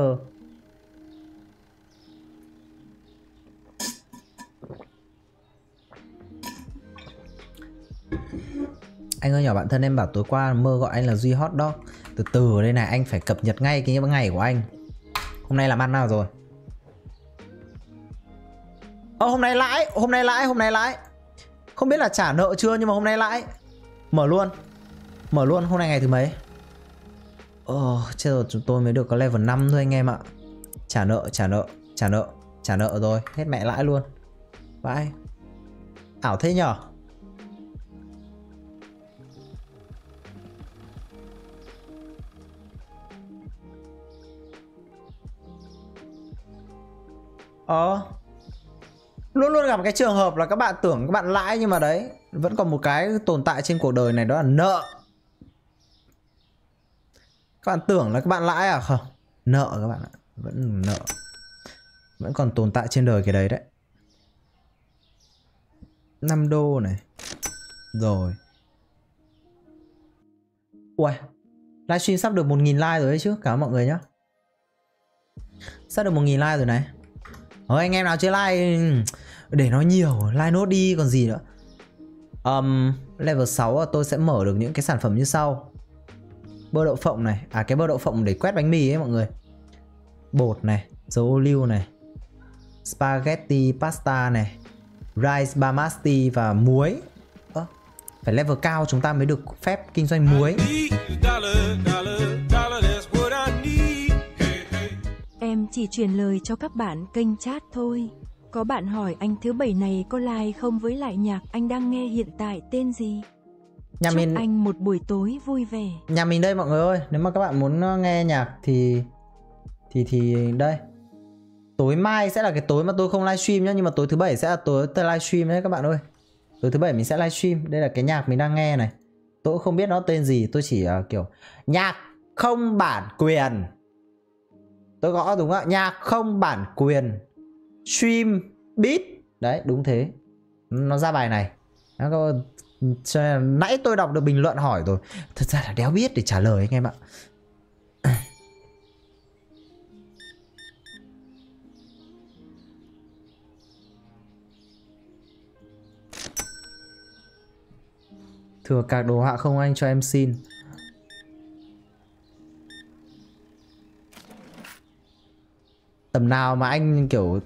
Anh ơi nhỏ bạn thân em bảo tối qua mơ gọi anh là Duy Hot Dog. Từ từ ở đây này anh phải cập nhật ngay cái ngày của anh. Hôm nay làm ăn nào rồi? Ơ hôm nay lãi, hôm nay lãi, hôm nay lãi. Không biết là trả nợ chưa nhưng mà hôm nay lãi. Mở luôn. Mở luôn, hôm nay ngày thứ mấy? Ồ, oh, chết rồi chúng tôi mới được có level 5 thôi anh em ạ. Trả nợ, trả nợ, trả nợ, trả nợ rồi, hết mẹ lãi luôn. Vãi. Ảo thế nhở? Ờ. Luôn luôn gặp cái trường hợp là các bạn tưởng các bạn lãi nhưng mà đấy, Vẫn còn một cái tồn tại trên cuộc đời này đó là nợ. Các bạn tưởng là các bạn lãi à? Không, Nợ các bạn ạ, Vẫn nợ. Vẫn còn tồn tại trên đời cái đấy đấy. 5 đô này. Rồi. Ui Livestream sắp được 1.000 like rồi đấy chứ, Cảm ơn mọi người nhé Sắp được 1.000 like rồi này. Thôi anh em nào chơi like để nó nhiều, like nốt đi còn gì nữa. Um, level 6 tôi sẽ mở được những cái sản phẩm như sau. Bơ đậu phộng này, à cái bơ đậu phộng để quét bánh mì ấy mọi người. Bột này, dầu ô liu này. Spaghetti pasta này. Rice bamasti và muối. À, phải level cao chúng ta mới được phép kinh doanh muối. Em chỉ truyền lời cho các bạn kênh chat thôi. Có bạn hỏi anh thứ bảy này có like không với lại nhạc anh đang nghe hiện tại tên gì? Nhà Chúc mình anh một buổi tối vui vẻ. nhà mình đây mọi người ơi nếu mà các bạn muốn ờ, nghe nhạc thì thì thì đây tối mai sẽ là cái tối mà tôi không livestream nhá nhưng mà tối thứ bảy sẽ là tối tôi livestream đấy các bạn ơi tối thứ bảy mình sẽ livestream đây là cái nhạc mình đang nghe này tôi cũng không biết nó tên gì tôi chỉ ờ, kiểu nhạc không bản quyền tôi gõ đúng không ạ? Nhạc không bản quyền. Stream beat. Đấy, đúng thế. Nó ra bài này. Nó có nãy tôi đọc được bình luận hỏi rồi. Thật ra là đéo biết để trả lời anh em ạ. Thừa cạc đồ họa không anh, cho em xin. Tầm nào mà anh, kiểu,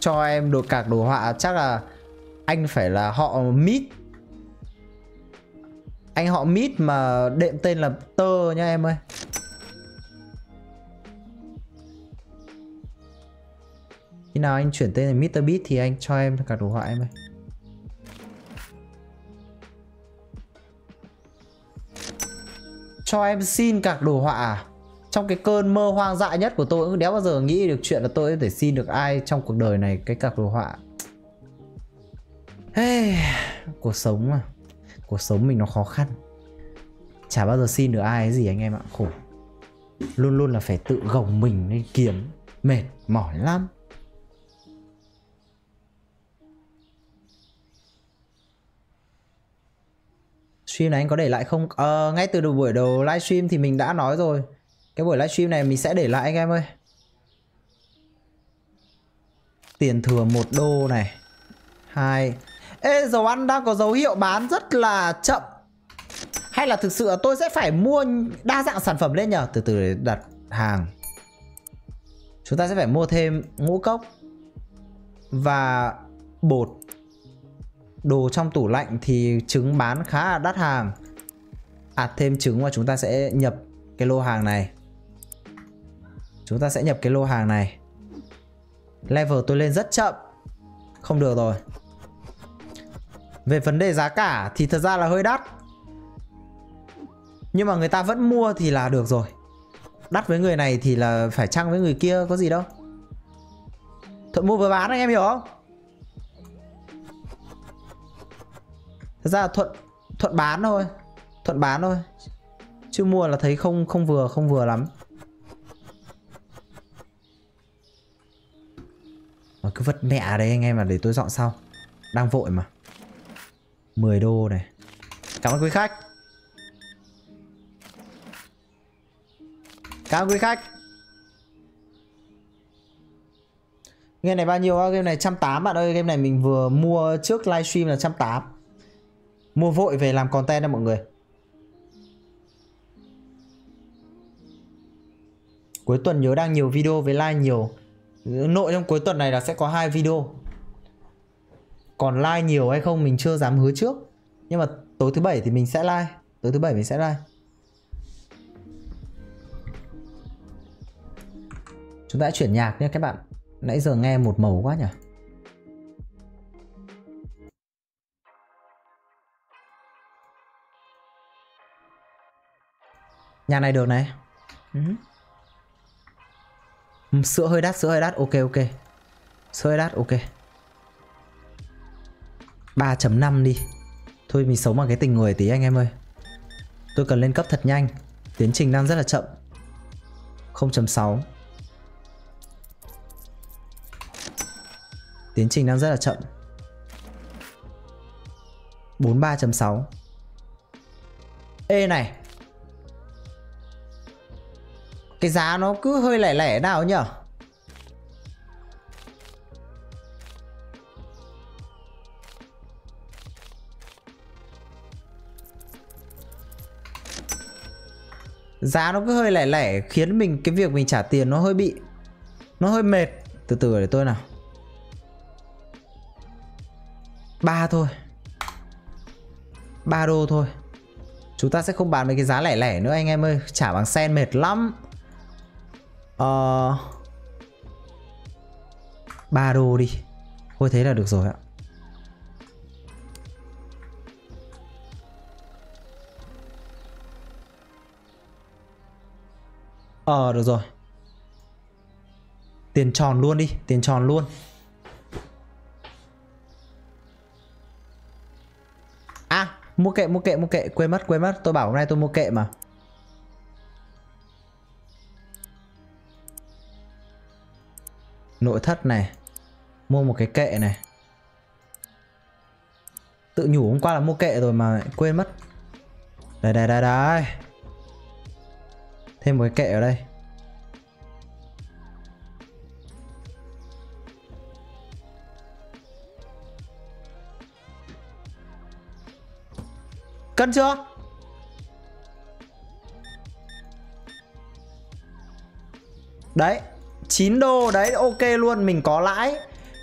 cho em đồ cạc, đồ họa, chắc là anh phải là họ mít anh họ mít mà đệm tên là tơ nha em ơi khi nào anh chuyển tên là Mr. Beat thì anh cho em cả đồ họa em ơi cho em xin cạc đồ họa à? Trong cái cơn mơ hoang dại nhất của tôi cũng đéo bao giờ nghĩ được chuyện là tôi có thể xin được ai trong cuộc đời này cái cặp đồ họa. Hey, cuộc sống mà. Cuộc sống mình nó khó khăn. Chả bao giờ xin được ai cái gì anh em ạ khổ. Luôn luôn là phải tự gồng mình lên kiếm mệt mỏi lắm. Stream này anh có để lại không? Ờ, ngay từ đầu buổi đầu livestream thì mình đã nói rồi cái buổi livestream này mình sẽ để lại anh em ơi. Tiền thừa một đô này. Hai. Ê, dầu ăn đang có dấu hiệu bán rất là chậm. Hay là thực sự tôi sẽ phải mua đa dạng sản phẩm lên nhờ Từ từ để đặt hàng. Chúng ta sẽ phải mua thêm ngũ cốc Và bột. Đồ trong tủ lạnh thì trứng bán khá là đắt hàng. À thêm trứng và chúng ta sẽ nhập cái lô hàng này. Chúng ta sẽ nhập cái lô hàng này. Level tôi lên rất chậm. Không được rồi. Về vấn đề giá cả thì thật ra là hơi đắt. Nhưng mà người ta vẫn mua thì là được rồi. Đắt với người này thì là phải chăng với người kia có gì đâu. Thuận mua vừa bán anh em hiểu không? Thật ra là thuận thuận bán thôi. Thuận bán thôi. Chứ mua là thấy không không vừa không vừa lắm. Mà cứ vất mẹ đấy anh em mà để tôi dọn sau. Đang vội mà. 10 đô này. Cảm ơn quý khách. Cảm ơn quý khách. Game này bao nhiêu á? Game này 180 bạn ơi. Game này mình vừa mua trước livestream là 180 Mua vội về làm content đó mọi người. Cuối tuần nhớ đang nhiều video với like nhiều. Nội trong cuối tuần này là sẽ có hai video. Còn like nhiều hay không mình chưa dám hứa trước. Nhưng mà tối thứ bảy thì mình sẽ like. Tối thứ bảy mình sẽ like. Chúng ta đã chuyển nhạc nhé các bạn. Nãy giờ nghe một màu quá nhỉ? Nhà này được này. Ừ. Ừ, sữa hơi đắt, sữa hơi đắt, ok ok. Sữa hơi đắt, ok. 3.5 đi. Thôi mình sống bằng cái tình người tí anh em ơi. Tôi cần lên cấp thật nhanh Tiến trình đang rất là chậm. 0.6 Tiến trình đang rất là chậm. 43.6 Ê này cái giá nó cứ hơi lẻ lẻ nào nhở? Giá nó cứ hơi lẻ lẻ, Khiến mình, cái việc mình trả tiền nó hơi bị, Nó hơi mệt. Từ từ để tôi nào. Ba thôi. 3 đô thôi. Chúng ta sẽ không bán mấy cái giá lẻ lẻ nữa anh em ơi. Trả bằng sen mệt lắm. Ờ, ba 3 đô đi. Thôi thế là được rồi ạ. Ờ được rồi. Tiền tròn luôn đi, Tiền tròn luôn. À mua kệ mua kệ mua kệ. Quên mất quên mất. Tôi bảo hôm nay tôi mua kệ mà. Nội thất này, Mua một cái kệ này. Tự nhủ hôm qua là mua kệ rồi mà quên mất. Đây đây đây đây. Thêm một cái kệ ở đây. Cân chưa? Đấy. 9 đô. Đấy ok luôn Mình có lãi.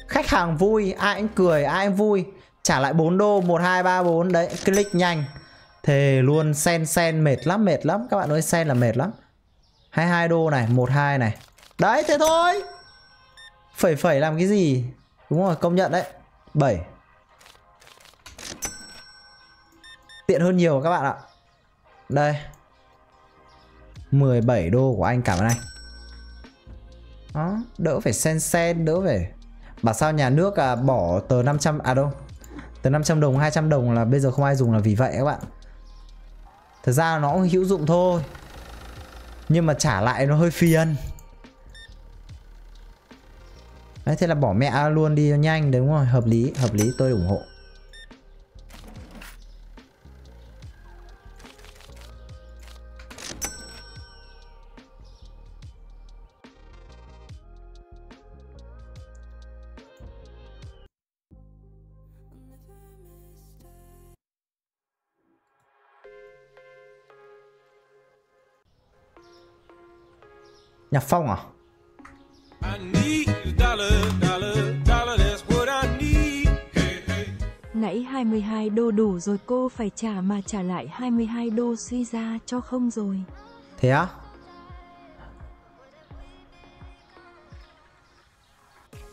Khách hàng vui Ai cũng cười ai cũng vui. Trả lại 4 đô 1, 2, 3, 4 Đấy click nhanh. Thề luôn sen sen mệt lắm mệt lắm. Các bạn ơi sen là mệt lắm. 22 đô này 1, 2 này. Đấy thế thôi. Phẩy phẩy làm cái gì? Đúng rồi công nhận đấy. 7 Tiện hơn nhiều các bạn ạ. Đây. 17 đô của anh cảm ơn anh. Đó Đỡ phải sen sen Đỡ phải Bảo sao nhà nước à, bỏ tờ 500 À đâu. Tờ 500 đồng 200 đồng là bây giờ không ai dùng là vì vậy các bạn. Thật ra nó cũng hữu dụng thôi. Nhưng mà trả lại nó hơi phiền. Đấy thế là bỏ mẹ luôn đi nhanh đúng rồi. Hợp lý hợp lý tôi ủng hộ. Need. Hey, hey. Nãy 22 đô đủ rồi cô phải trả mà trả lại 22 đô suy ra cho không rồi. Thế á?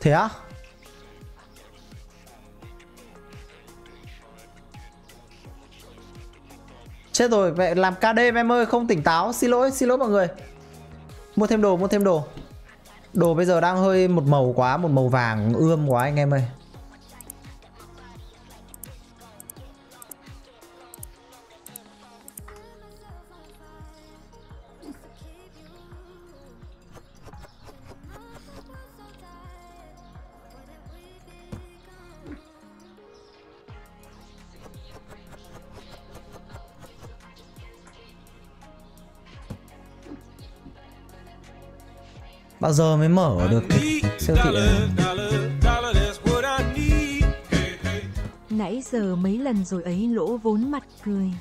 Thế á? Chết rồi, vậy làm ca đêm em ơi, không tỉnh táo, xin lỗi, xin lỗi mọi người. Mua thêm đồ, mua thêm đồ. Đồ bây giờ đang hơi một màu quá, một màu vàng ươm quá anh em ơi. Bao giờ mới mở được cái siêu thị hey. Nãy giờ mấy lần rồi ấy lỗ vốn mặt cười.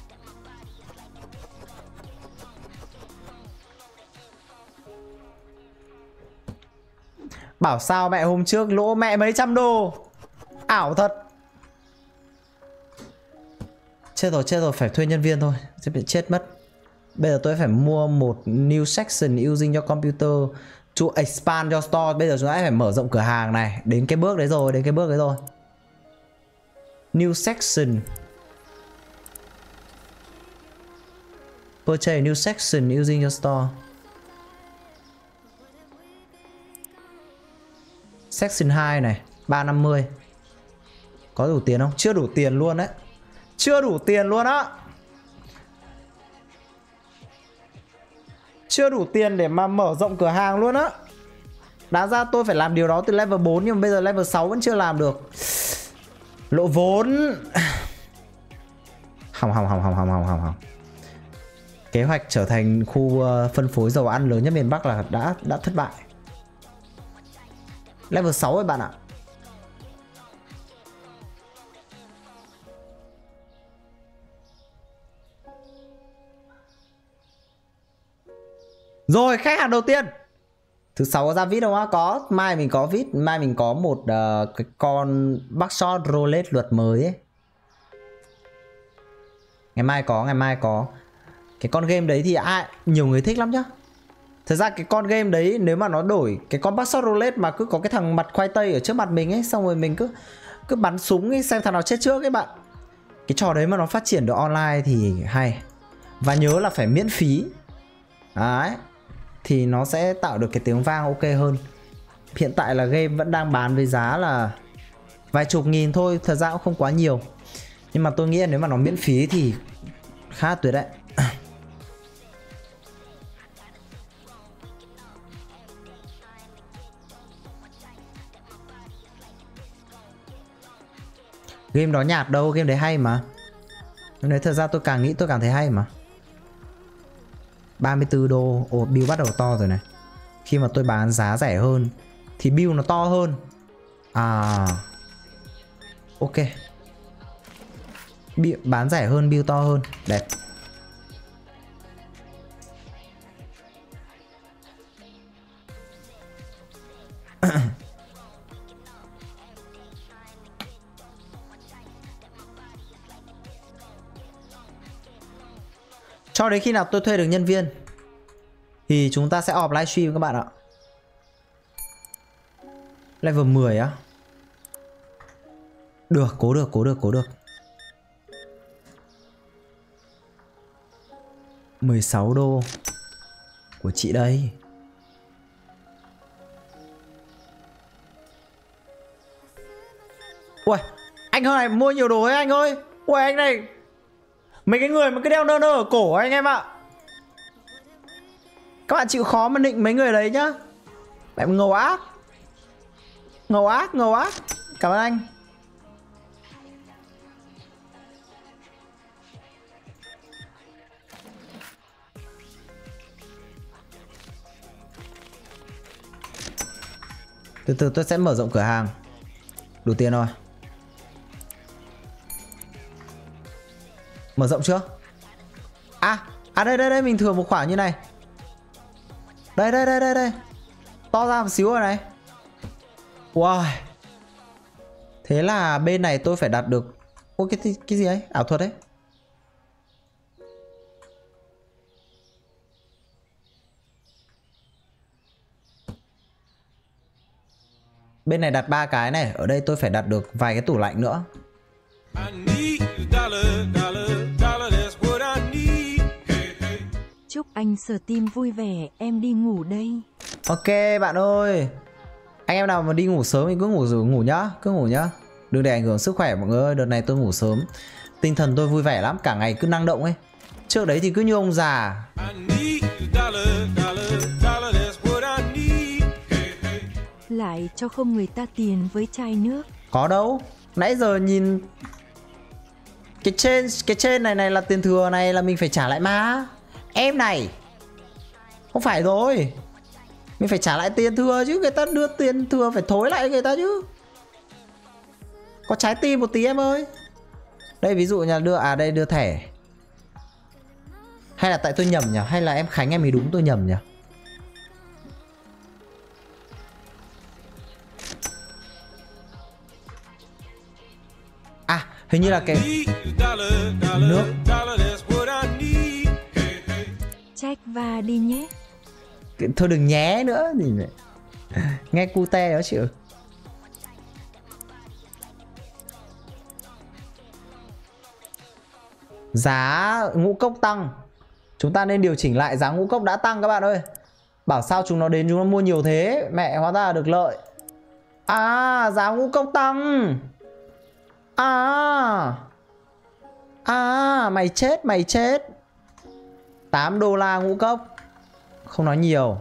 bảo sao mẹ hôm trước lỗ mẹ mấy trăm đô? Ảo thật. Chết rồi chết rồi phải thuê nhân viên thôi. Sẽ bị chết mất. Bây giờ tôi phải mua một new section using cho computer Chú expand your store. Bây giờ chúng ta phải mở rộng cửa hàng này. Đến cái bước đấy rồi, đến cái bước đấy rồi. New section. Purchase new section using your store. Section 2 này 350 có đủ tiền không? Chưa đủ tiền luôn đấy. Chưa đủ tiền luôn á. Chưa đủ tiền để mà mở rộng cửa hàng luôn á. Đáng ra tôi phải làm điều đó từ level 4 nhưng mà bây giờ level 6 vẫn chưa làm được. Lộ vốn. (sighs) Hỏng hỏng hỏng hỏng hỏng hỏng hỏng hỏng. Kế hoạch trở thành khu ờ, phân phối dầu ăn lớn nhất miền Bắc là đã đã thất bại. Level 6 rồi bạn ạ. Rồi khách hàng đầu tiên Thứ sáu có ra vít không á? Có Mai mình có vít Mai mình có một uh, cái con Buckshot Roulette luật mới ấy Ngày mai có Ngày mai có Cái con game đấy thì ai Nhiều người thích lắm nhá Thật ra cái con game đấy nếu mà nó đổi cái con Buckshot Roulette mà cứ có cái thằng mặt khoai tây ở trước mặt mình ấy xong rồi mình cứ cứ bắn súng ấy xem thằng nào chết trước ấy bạn. Cái trò đấy mà nó phát triển được online thì hay. Và nhớ là phải miễn phí. Đấy. Thì nó sẽ tạo được cái tiếng vang ok hơn. Hiện tại là game vẫn đang bán với giá là vài chục nghìn thôi, thật ra cũng không quá nhiều. Nhưng mà tôi nghĩ là nếu mà nó miễn phí thì khá tuyệt đấy. Game đó nhạt đâu, game đấy hay mà Game đấy thật ra tôi càng nghĩ tôi càng thấy hay mà 34 đô. Ồ bill bắt đầu to rồi này. Khi mà tôi bán giá rẻ hơn Thì bill nó to hơn. À. Ok. Bill, Bán rẻ hơn bill to hơn. Đẹp. (clears throat) Cho đến khi nào tôi thuê được nhân viên Thì chúng ta sẽ off livestream các bạn ạ. Level 10 á. Được, cố được, cố được, cố được. 16 đô Của chị đây. Ui, anh ơi mua nhiều đồ ấy anh ơi. Ui anh này Mấy cái người mà cứ đeo nơ nơ ở cổ anh em ạ. Các bạn chịu khó mà định mấy người đấy nhá. Mẹ ngầu ác. Ngầu ác, ngầu ác. Cảm ơn anh. Từ từ tôi sẽ mở rộng cửa hàng. Đủ tiền rồi. Mở rộng chưa? À, à đây đây đây mình thừa một khoảng như này. Đây đây đây đây đây. To ra một xíu rồi này. Wow. Thế là bên này tôi phải đặt được ô cái cái, gì ấy? Ảo thuật đấy. Bên này đặt ba cái này, ở đây tôi phải đặt được vài cái tủ lạnh nữa. I need a dollar, dollar, Chúc anh sở tim vui vẻ, em đi ngủ đây. Ok bạn ơi. Anh em nào mà đi ngủ sớm thì cứ ngủ rồi ngủ nhá Cứ ngủ nhá. Đừng để ảnh hưởng sức khỏe mọi người ơi. Đợt này tôi ngủ sớm. Tinh thần tôi vui vẻ lắm Cả ngày cứ năng động ấy. Trước đấy thì cứ như ông già. Lại cho không người ta tiền với chai nước. Có đâu. Nãy giờ nhìn Cái trên Cái trên này này là tiền thừa này là mình phải trả lại mà Em này. Không phải rồi. Mình phải trả lại tiền thừa chứ. Người ta đưa tiền thừa phải thối lại người ta chứ. Có trái tim một tí em ơi. Đây, ví dụ nhà đưa à đây, đưa thẻ. Hay là tại tôi nhầm nhỉ? Hay là em khánh em ấy đúng tôi nhầm nhỉ? À hình như là cái Nước. Check và đi nhé. thôi đừng nhé nữa gì vậy nghe cute đó chịu giá ngũ cốc tăng. Chúng ta nên điều chỉnh lại giá ngũ cốc đã tăng các bạn ơi. Bảo sao chúng nó đến chúng nó mua nhiều thế? Mẹ hóa ra là được lợi. À giá ngũ cốc tăng. À. À mày chết mày chết. 8 đô la ngũ cốc. Không nói nhiều.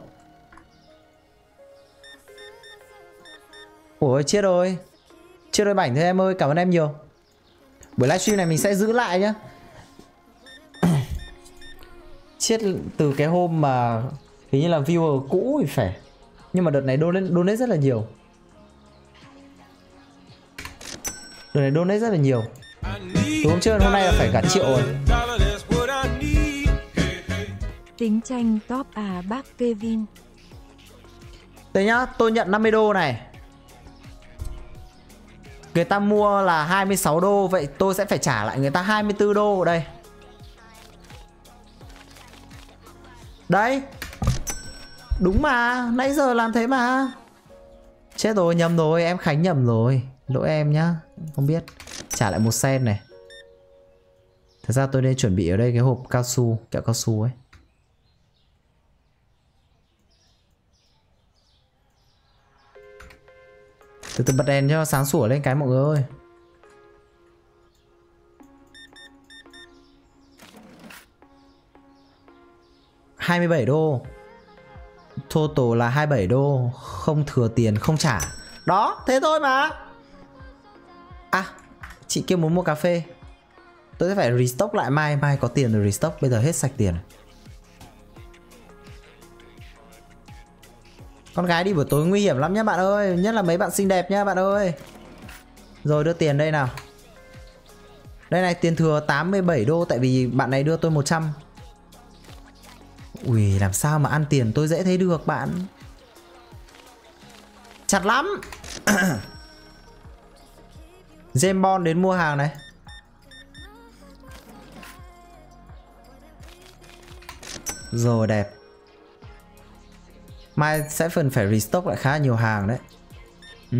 Ủa chết rồi. Chết rồi bảnh thôi em ơi Cảm ơn em nhiều. Buổi livestream này mình sẽ giữ lại nhá. (coughs) Chết từ cái hôm mà Hình như là viewer cũ thì phải. Nhưng mà đợt này donate, donate rất là nhiều. Đợt này donate rất là nhiều. I Từ hôm trước hôm nay là phải cả triệu rồi. Tính tranh top à bác Kevin. Đây nhá, tôi nhận 50 đô này. Người ta mua là 26 đô Vậy tôi sẽ phải trả lại người ta 24 đô Đây. Đấy. Đúng mà Nãy giờ làm thế mà. Chết rồi nhầm rồi Em Khánh nhầm rồi. Lỗi em nhá Không biết. Trả lại một sen này. Thật ra tôi nên chuẩn bị ở đây cái hộp cao su Kẹo cao su ấy. Từ từ bật đèn cho sáng sủa lên cái mọi người ơi. Hai mươi bảy đô. Total là 27 đô. Không thừa tiền, không trả. Đó, thế thôi mà. À chị kia muốn mua cà phê. Tôi sẽ phải restock lại. Mai Mai có tiền rồi restock. Bây giờ hết sạch tiền Con gái đi buổi tối nguy hiểm lắm nhá bạn ơi. Nhất là mấy bạn xinh đẹp nhá bạn ơi. Rồi, đưa tiền đây nào. Đây này, tiền thừa 87 đô, Tại vì bạn này đưa tôi 100 Ui, làm sao mà ăn tiền tôi dễ thấy được bạn? Chặt lắm. (coughs) James Bond đến mua hàng này. Rồi, đẹp. Mai sẽ phần phải restock lại khá nhiều hàng đấy. Ừ.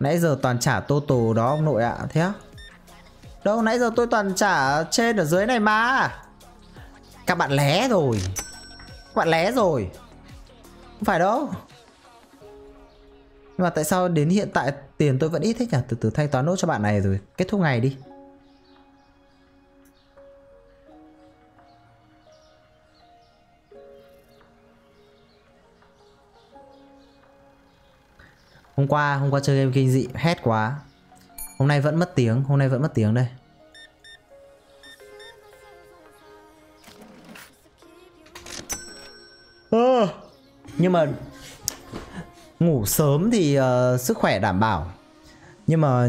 Nãy giờ toàn trả total đó ông nội ạ. Thế á? Đâu nãy giờ tôi toàn trả trên ở dưới này mà. Các bạn lé rồi. Các bạn lé rồi. Không phải đâu. Nhưng mà tại sao đến hiện tại tiền tôi vẫn ít thế nhỉ? Từ từ thanh toán nốt cho bạn này rồi. Kết thúc ngày đi Hôm qua, hôm qua chơi game kinh dị hét quá. Hôm nay vẫn mất tiếng, hôm nay vẫn mất tiếng đây. À, Nhưng mà Ngủ sớm thì uh, sức khỏe đảm bảo. Nhưng mà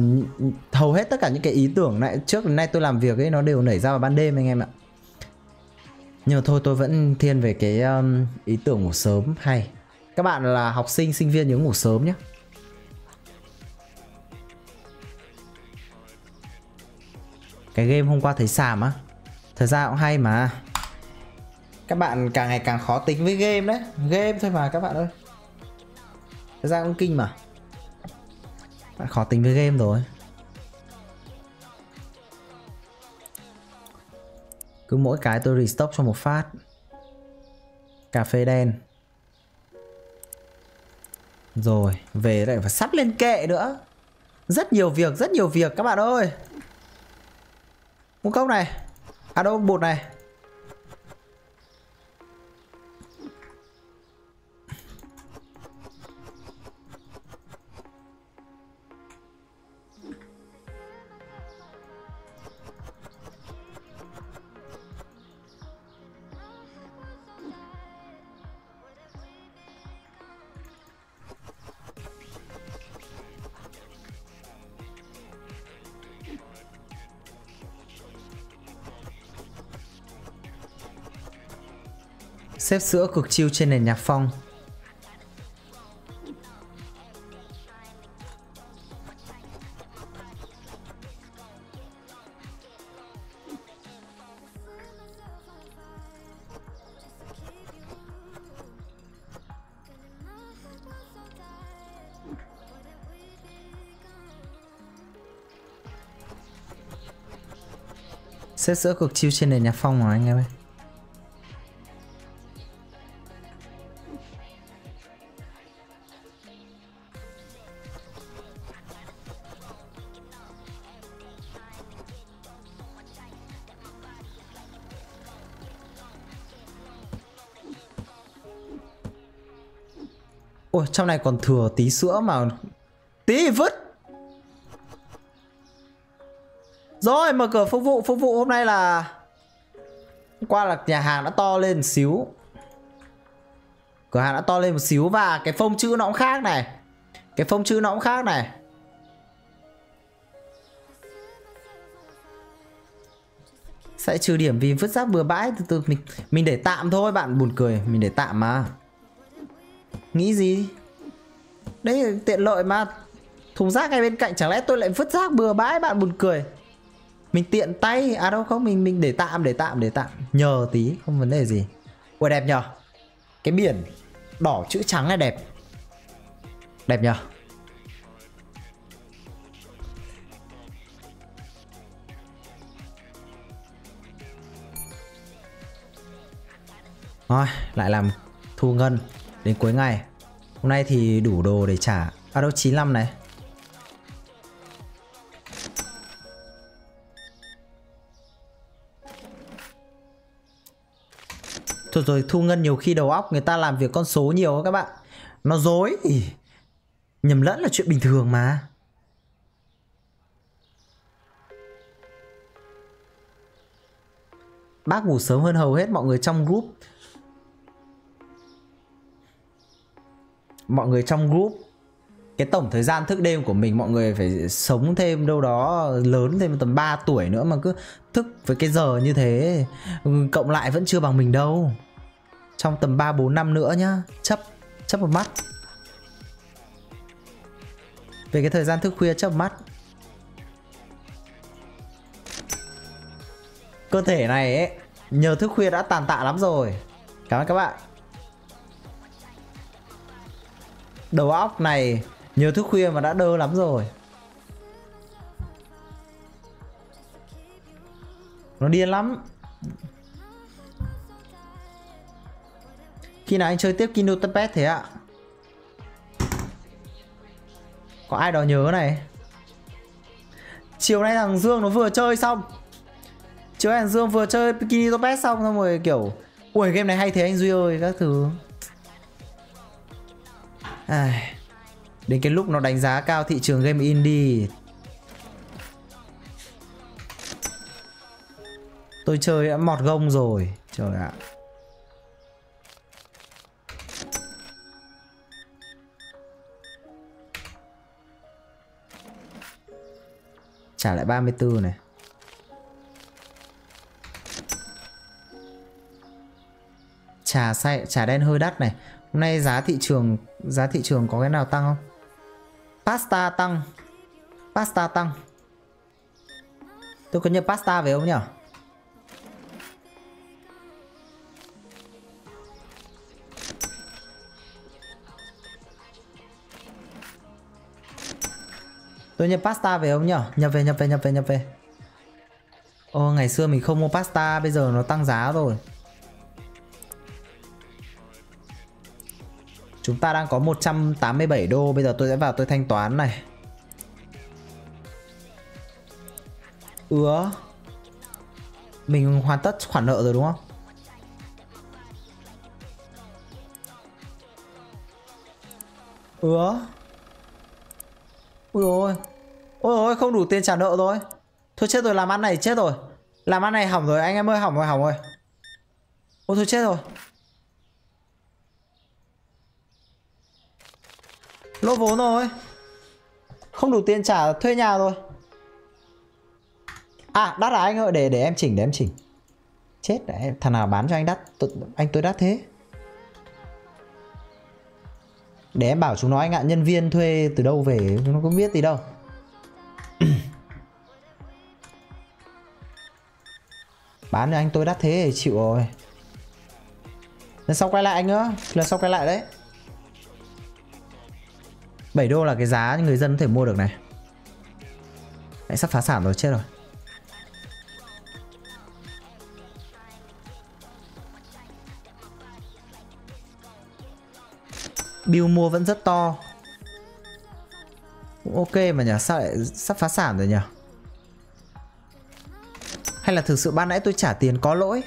hầu hết tất cả những cái ý tưởng này Trước đến nay tôi làm việc ấy nó đều nảy ra vào ban đêm anh em ạ. Nhưng mà thôi tôi vẫn thiên về cái um, ý tưởng ngủ sớm hay. Các bạn là học sinh, sinh viên nhớ ngủ sớm nhé Cái game hôm qua thấy xàm á. Thật ra cũng hay mà. Các bạn càng ngày càng khó tính với game đấy. Game thôi mà các bạn ơi. Thật ra cũng kinh mà. Bạn khó tính với game rồi. Cứ mỗi cái tôi restock cho một phát. Cà phê đen. Rồi, Về lại phải sắp lên kệ nữa. Rất nhiều việc, rất nhiều việc các bạn ơi. Ngũ cốc này. À đâu bột này. Xếp sữa cực chiêu trên nền nhạc phong. Xếp sữa cực chiêu trên nền nhạc phong mà anh em ơi. Ôi trong này còn thừa tí sữa mà Tí thì vứt. Rồi, mở cửa phục vụ. Phục vụ hôm nay là Hôm qua là nhà hàng đã to lên một xíu. Cửa hàng đã to lên một xíu Và cái phông chữ nó cũng khác này. Cái phông chữ nó cũng khác này. Sẽ trừ điểm vì vứt rác bừa bãi. Từ từ, mình mình để tạm thôi, bạn buồn cười. Mình để tạm mà. Nghĩ gì? Đấy là tiện lợi mà. Thùng rác ngay bên cạnh, chẳng lẽ tôi lại vứt rác bừa bãi, bạn buồn cười? Mình tiện tay À đâu, không, mình mình để tạm để tạm để tạm. Nhờ tí, không vấn đề gì. Ui đẹp nhờ. Cái biển đỏ chữ trắng này đẹp. Đẹp nhờ. Rồi lại làm thu ngân. Đến cuối ngày. Hôm nay thì đủ đồ để trả. À đâu 95 này. Thôi rồi, thu ngân nhiều khi đầu óc người ta làm việc con số nhiều các bạn. Nó dối. Nhầm lẫn là chuyện bình thường mà. Bác ngủ sớm hơn hầu hết mọi người trong group. Mọi người trong group, Cái tổng thời gian thức đêm của mình Mọi người phải sống thêm đâu đó, Lớn thêm tầm 3 tuổi nữa Mà cứ thức với cái giờ như thế. Ừ, cộng lại vẫn chưa bằng mình đâu. Trong tầm 3-4 năm nữa nhá, Chấp Chấp một mắt. Về cái thời gian thức khuya chấp một mắt. Cơ thể này ấy, Nhờ thức khuya đã tàn tạ lắm rồi. Cảm ơn các bạn. Đầu óc này nhiều thức khuya mà đã đơ lắm rồi. Nó điên lắm. Khi nào anh chơi tiếp Kino Tempest thế ạ? Có ai đó nhớ này? Chiều nay thằng Dương nó vừa chơi xong. Chiều nay thằng Dương vừa chơi Bikini Topet xong xong rồi kiểu, Ui, game này hay thế anh Duy ơi, các thứ. Ai... Đến cái lúc nó đánh giá cao thị trường game indie Tôi chơi đã mọt gông rồi. Trời ạ. Trả lại 34 này. Trà xay, trà đen hơi đắt này. Hôm nay giá thị trường Giá thị trường có cái nào tăng không? Pasta tăng. Pasta tăng. Tôi có nhập pasta về không nhỉ Tôi nhập pasta về không nhỉ Nhập về nhập về nhập về nhập về. Ô, ngày xưa mình không mua pasta, Bây giờ nó tăng giá rồi. Chúng ta đang có 187 đô. Bây giờ tôi sẽ vào tôi thanh toán này. Ứa. Mình hoàn tất khoản nợ rồi đúng không? Ứa. Ui ôi. Ôi ôi, không đủ tiền trả nợ rồi. Thôi chết rồi, làm ăn này chết rồi. Làm ăn này hỏng rồi, anh em ơi, hỏng rồi hỏng rồi. Ôi, thôi chết rồi. Lỗ vốn rồi. Không đủ tiền trả thuê nhà rồi. À đắt là anh ơi? Để để em chỉnh, để em chỉnh. Chết đấy thằng nào bán cho anh đắt? Anh tôi đắt thế. Để em bảo chúng nó anh ạ, nhân viên thuê từ đâu về? Nó có biết gì đâu. (clears throat) Bán cho anh tôi đắt thế thì chịu rồi. Lần sau quay lại anh nữa lần sau quay lại đấy. 7 đô là cái giá người dân có thể mua được này. Đấy, sắp phá sản rồi chết rồi. Bill mua vẫn rất to. Cũng ok mà nhỉ Sao lại sắp phá sản rồi nhỉ? Hay là thực sự ban nãy tôi trả tiền có lỗi?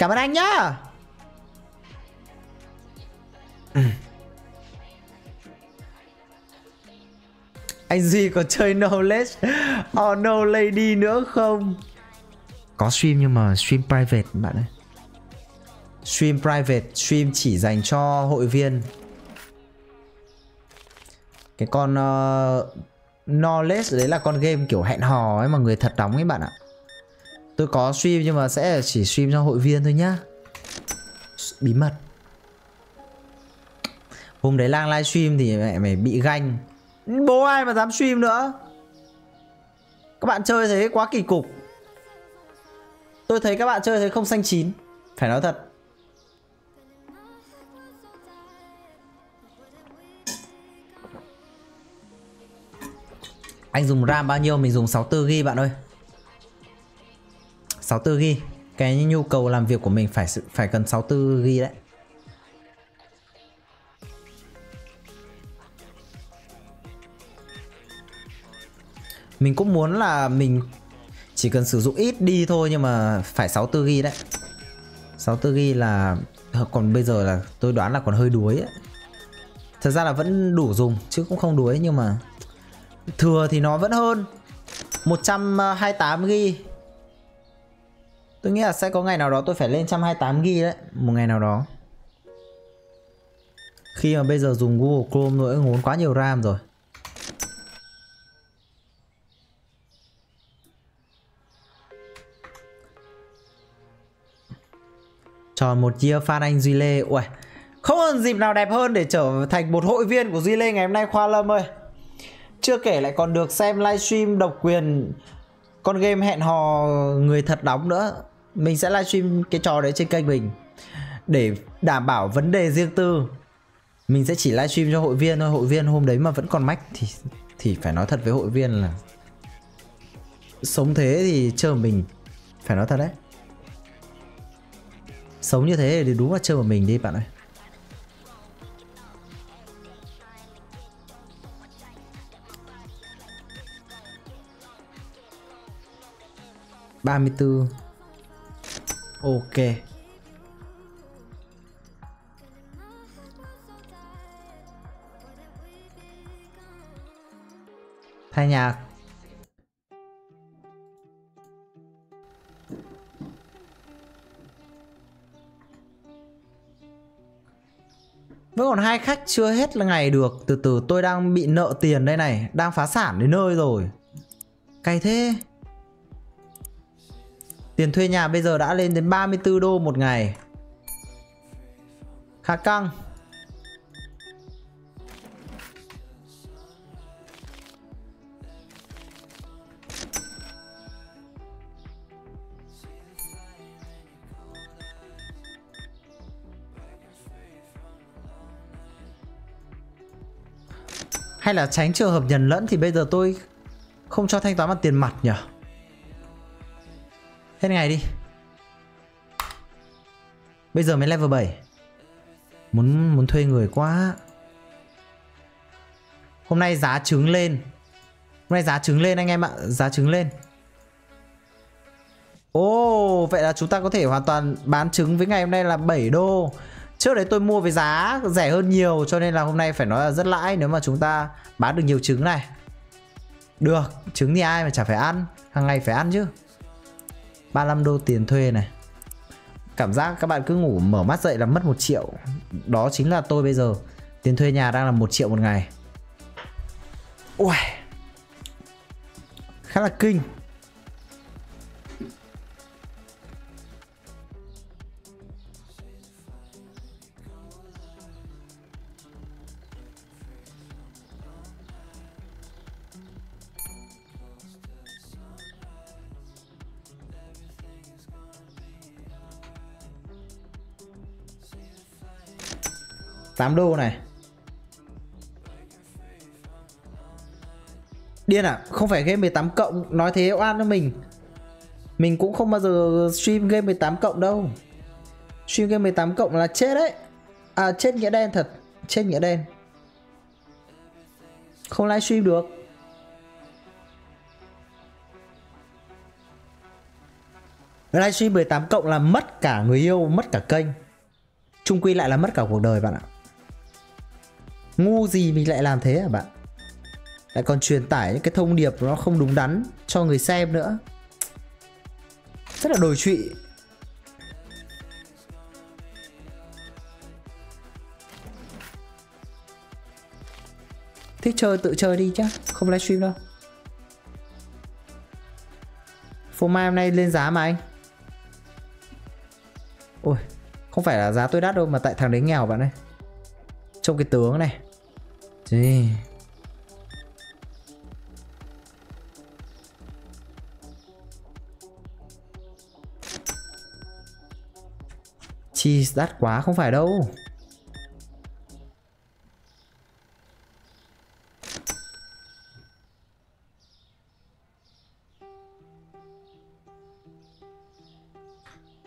Cảm ơn anh nhá. Anh Duy có chơi Knowledge Oh no lady nữa không? Có stream nhưng mà stream private bạn ơi. Stream private Stream chỉ dành cho hội viên. Cái con uh, Knowledge đấy là con game kiểu hẹn hò ấy mà người thật đóng ấy bạn ạ Tôi có stream nhưng mà sẽ chỉ stream cho hội viên thôi nhá. Bí mật. Hôm đấy lang livestream thì mẹ mày bị ganh. Bố ai mà dám stream nữa? Các bạn chơi thế quá kỳ cục. Tôi thấy các bạn chơi thế không xanh chín. Phải nói thật. Anh dùng RAM bao nhiêu? Mình dùng 64GB bạn ơi. 64GB Cái nhu cầu làm việc của mình phải phải cần 64GB đấy. Mình cũng muốn là mình chỉ cần sử dụng ít đi thôi nhưng mà phải 64GB đấy. 64GB là còn bây giờ là tôi đoán là còn hơi đuối ấy. Thật ra là vẫn đủ dùng chứ cũng không đuối nhưng mà thừa thì nó vẫn hơn. 128GB Tôi nghĩ là sẽ có ngày nào đó tôi phải lên 128GB đấy Một ngày nào đó. Khi mà bây giờ dùng Google Chrome nữa ngốn quá nhiều RAM rồi. Tròn một year fan anh Duy Lê. Ui, Không còn dịp nào đẹp hơn để trở thành một hội viên của Duy Lê ngày hôm nay Khoa Lâm ơi. Chưa kể lại còn được xem livestream độc quyền Con game hẹn hò người thật đóng nữa. Mình sẽ livestream cái trò đấy trên kênh mình. Để đảm bảo vấn đề riêng tư, Mình sẽ chỉ livestream cho hội viên thôi. Hội viên hôm đấy mà vẫn còn mách Thì thì phải nói thật với hội viên là Sống thế thì chờ mình. Phải nói thật đấy. Sống như thế thì đúng là chơi một mình đi bạn ơi. Ba mươi bốn ok. Thay nhạc Vẫn còn hai khách chưa hết là ngày được. Từ từ, tôi đang bị nợ tiền đây này. Đang phá sản đến nơi rồi. Cay thế. Tiền thuê nhà bây giờ đã lên đến 34 đô một ngày Khá căng Hay là tránh trường hợp nhầm lẫn thì bây giờ tôi không cho thanh toán bằng tiền mặt nhỉ? Hết ngày đi. Bây giờ mới level 7. Muốn muốn thuê người quá. Hôm nay giá trứng lên. Hôm nay giá trứng lên anh em ạ, giá trứng lên. Ồ, oh, vậy là chúng ta có thể hoàn toàn bán trứng với ngày hôm nay là 7 đô. Trước đấy tôi mua với giá rẻ hơn nhiều cho nên là hôm nay phải nói là rất lãi nếu mà chúng ta bán được nhiều trứng này. Được, trứng thì ai mà chả phải ăn, hàng ngày phải ăn chứ. 35 đô tiền thuê này. Cảm giác các bạn cứ ngủ mở mắt dậy là mất một triệu. Đó chính là tôi bây giờ. Tiền thuê nhà đang là một triệu một ngày. Ui khá là kinh. Tám đô này. Điên à Không phải game 18 cộng, Nói thế oan cho mình. Mình cũng không bao giờ stream game 18 cộng đâu. Stream game 18 cộng là chết đấy. À chết nghĩa đen thật, Chết nghĩa đen. Không livestream được. Livestream 18 cộng là mất cả người yêu, Mất cả kênh. Trung quy lại là mất cả cuộc đời bạn ạ. Ngu gì mình lại làm thế hả bạn? Lại còn truyền tải những cái thông điệp nó không đúng đắn cho người xem nữa. Rất là đồi trụy. Thích chơi tự chơi đi chứ, không livestream đâu. Phô mai hôm nay lên giá mà anh. Ôi, không phải là giá tôi đắt đâu mà tại thằng đấy nghèo bạn ơi. Trông cái tướng này chi Cheese đắt quá, không phải đâu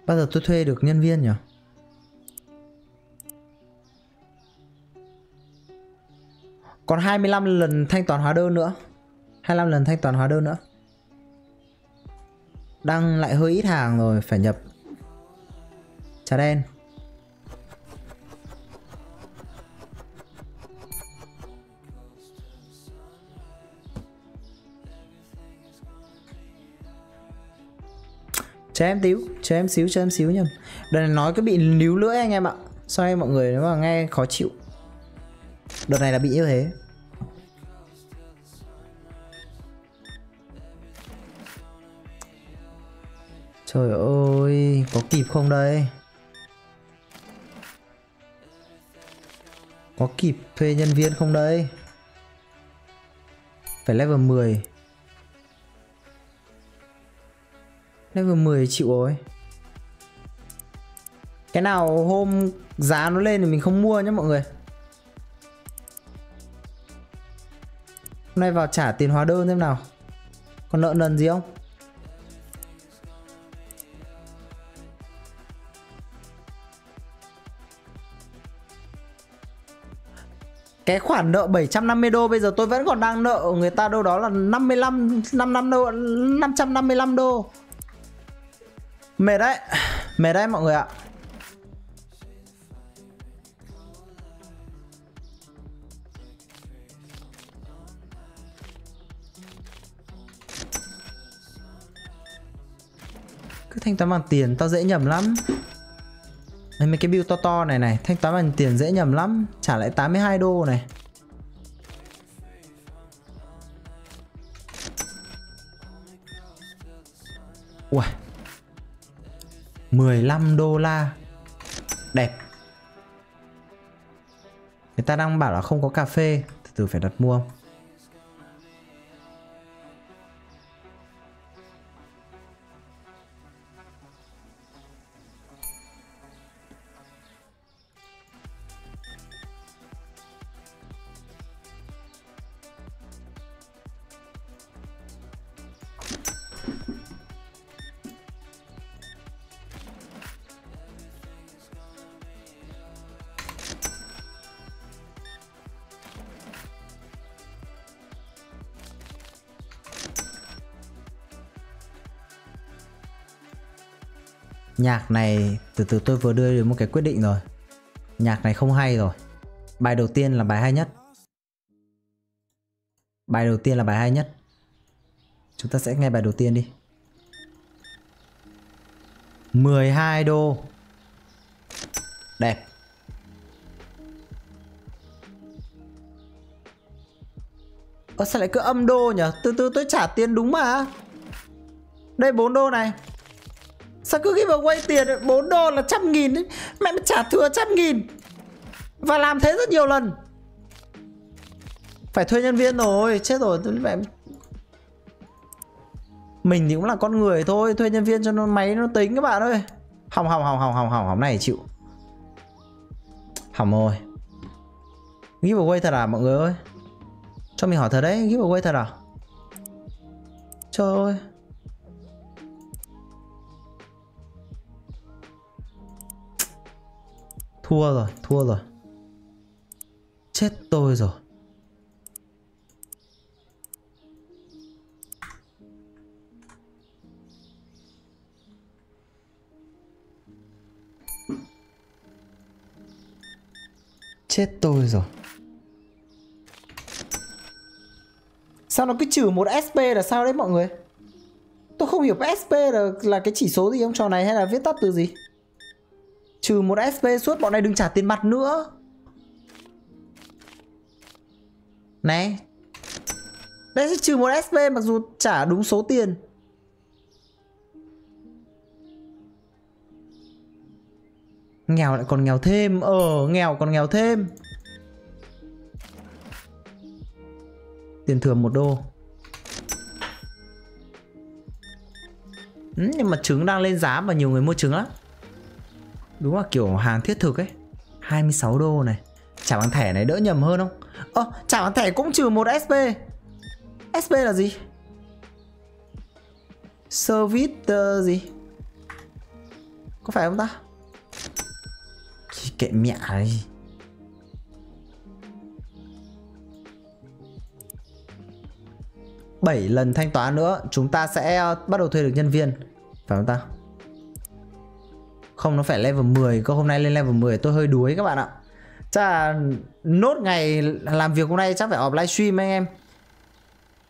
Bao giờ tôi thuê được nhân viên nhỉ? Còn 25 lần thanh toán hóa đơn nữa. 25 lần thanh toán hóa đơn nữa. Đăng lại hơi ít hàng rồi Phải nhập. Trà đen. Cho em tíu, cho em xíu, cho em xíu nhầm Đợt này nói cái bị níu lưỡi anh em ạ. Sao em mọi người nếu mà nghe khó chịu. Đợt này là bị như thế Trời ơi, có kịp không đây? Có kịp thuê nhân viên không đây? Phải level 10 Level 10 chịu rồi Cái nào hôm giá nó lên thì mình không mua nhé mọi người Hôm nay vào trả tiền hóa đơn xem nào Còn nợ nần gì không? Cái khoản nợ 750 đô bây giờ tôi vẫn còn đang nợ, người ta đâu đó là 55 55 đô 555 đô. Mệt đấy. Mệt đấy mọi người ạ. Thanh toán bằng tiền tao dễ nhầm lắm. Đây, mấy cái bill to to này này Thanh toán bằng tiền dễ nhầm lắm. Trả lại 82 đô này. Ui 15 đô la. Đẹp. Người ta đang bảo là không có cà phê Từ từ phải đặt mua. Nhạc này, từ từ tôi vừa đưa đến một cái quyết định rồi. Nhạc này không hay rồi. Bài đầu tiên là bài hay nhất. Bài đầu tiên là bài hay nhất. Chúng ta sẽ nghe bài đầu tiên đi. 12 đô. Đẹp. Ơ, sao lại cứ âm đô nhỉ? Từ từ, tôi trả tiền đúng mà. Đây 4 đô này. Sao cứ giveaway tiền 4 đô là trăm nghìn ấy. Mẹ mới trả thừa trăm nghìn. Và làm thế rất nhiều lần. Phải thuê nhân viên rồi, chết rồi, tôi mẹ mình thì cũng là con người thôi thuê nhân viên cho nó máy nó tính các bạn ơi hỏng hỏng hỏng hỏng hỏng hỏng hỏng này chịu hỏng rồi giveaway thật à mọi người ơi cho mình hỏi thật đấy giveaway thật à trời ơi thua rồi thua rồi. Chết tôi rồi. Chết tôi rồi. Sao nó cứ trừ một SP là sao đấy mọi người? Tôi không hiểu SP là, là cái chỉ số gì trong trò này hay là viết tắt từ gì? Trừ một SP suốt bọn này đừng trả tiền mặt nữa. Này. Đây sẽ trừ một SP mặc dù trả đúng số tiền. Nghèo lại còn nghèo thêm. Ờ nghèo còn nghèo thêm. Tiền thừa một đô. Ừ, Nhưng mà trứng đang lên giá và nhiều người mua trứng lắm. Đúng là kiểu hàng thiết thực ấy. 26 đô này. Trả bằng thẻ này đỡ nhầm hơn không? Ơ à, trả bằng thẻ cũng trừ một SP SP là gì? Service uh, gì? Có phải không ta? Kệ mẹ ấy bảy lần thanh toán nữa chúng ta sẽ ờ, bắt đầu thuê được nhân viên. Phải không ta? Không nó phải level 10 có hôm nay lên level 10 tôi hơi đuối các bạn ạ. Chắc là nốt ngày làm việc hôm nay chắc phải họp livestream anh em.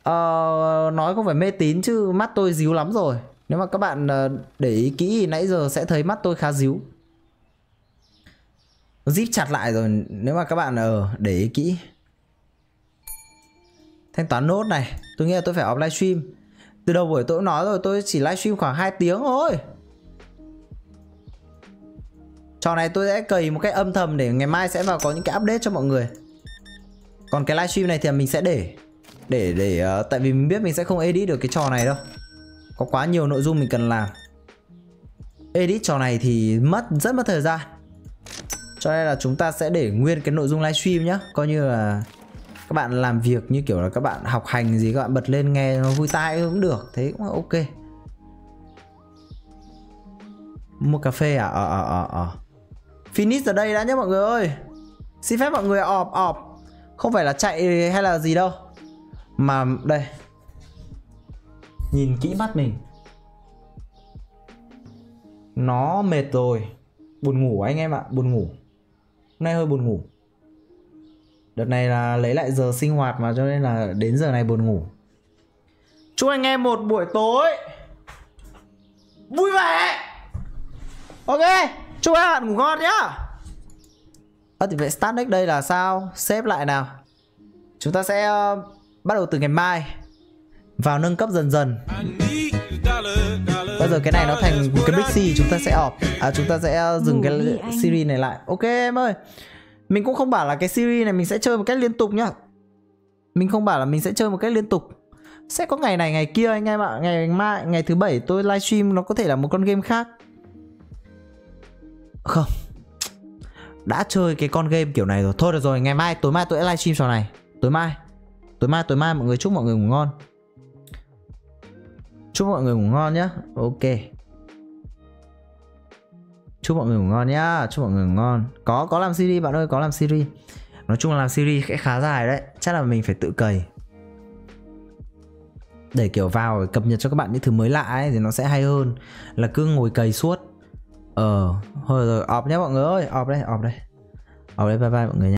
Ờ, nói không phải mê tín chứ mắt tôi díu lắm rồi. Nếu mà các bạn ờ, để ý kỹ thì nãy giờ sẽ thấy mắt tôi khá díu. Zip chặt lại rồi nếu mà các bạn ở ờ, để ý kỹ. Thanh toán nốt này. Tôi nghĩ là tôi phải off livestream. Từ đầu buổi tôi cũng nói rồi tôi chỉ livestream khoảng 2 tiếng thôi trò này tôi sẽ cầy một cái âm thầm để ngày mai sẽ vào có những cái update cho mọi người. Còn cái livestream này thì mình sẽ để để để uh, tại vì mình biết mình sẽ không edit được cái trò này đâu. Có quá nhiều nội dung mình cần làm. Edit trò này thì mất rất mất thời gian. Cho nên là chúng ta sẽ để nguyên cái nội dung livestream nhá. Coi như là các bạn làm việc như kiểu là các bạn học hành gì các bạn bật lên nghe nó vui tai cũng được thế cũng ok. Mua cà phê à? Ờ ờ ờ ờ finish ở đây đã nhé mọi người ơi. Xin phép mọi người ọp ọp. Không phải là chạy hay là gì đâu. Mà đây. Nhìn kỹ mắt mình. Nó mệt rồi. Buồn ngủ anh em ạ, buồn ngủ. Hôm nay hơi buồn ngủ. Đợt này là lấy lại giờ sinh hoạt mà cho nên là đến giờ này buồn ngủ. Chúc anh em một buổi tối vui vẻ. Ok chúc các bạn ngủ ngon nhá. À, thì vậy start deck đây là sao? Xếp lại nào. Chúng ta sẽ uh, bắt đầu từ ngày mai. Vào nâng cấp dần dần. Bây giờ cái này nó thành một cái big C chúng ta sẽ off. À chúng ta sẽ dừng cái series này lại. Ok em ơi. Mình cũng không bảo là cái series này mình sẽ chơi một cách liên tục nhá. Mình không bảo là mình sẽ chơi một cách liên tục. Sẽ có ngày này ngày kia anh em ạ. Ngày mai ngày thứ bảy tôi livestream nó có thể là một con game khác không. Đã chơi cái con game kiểu này rồi. Thôi được rồi, ngày mai, tối mai tôi sẽ livestream trò này. Tối mai. Tối mai tối mai mọi người chúc mọi người ngủ ngon. Chúc mọi người ngủ ngon nhá. Ok. Chúc mọi người ngủ ngon nhá. Chúc mọi người ngủ ngon. Có có làm series, bạn ơi, có làm series. Nói chung là làm series sẽ khá dài đấy. Chắc là mình phải tự cày. Để kiểu vào cập nhật cho các bạn những thứ mới lạ ấy, thì nó sẽ hay hơn. Là cứ ngồi cày suốt ờ thôi rồi ọp nhé mọi người ơi ọp đây ọp đây. Ọp đây, bye bye mọi người nhé.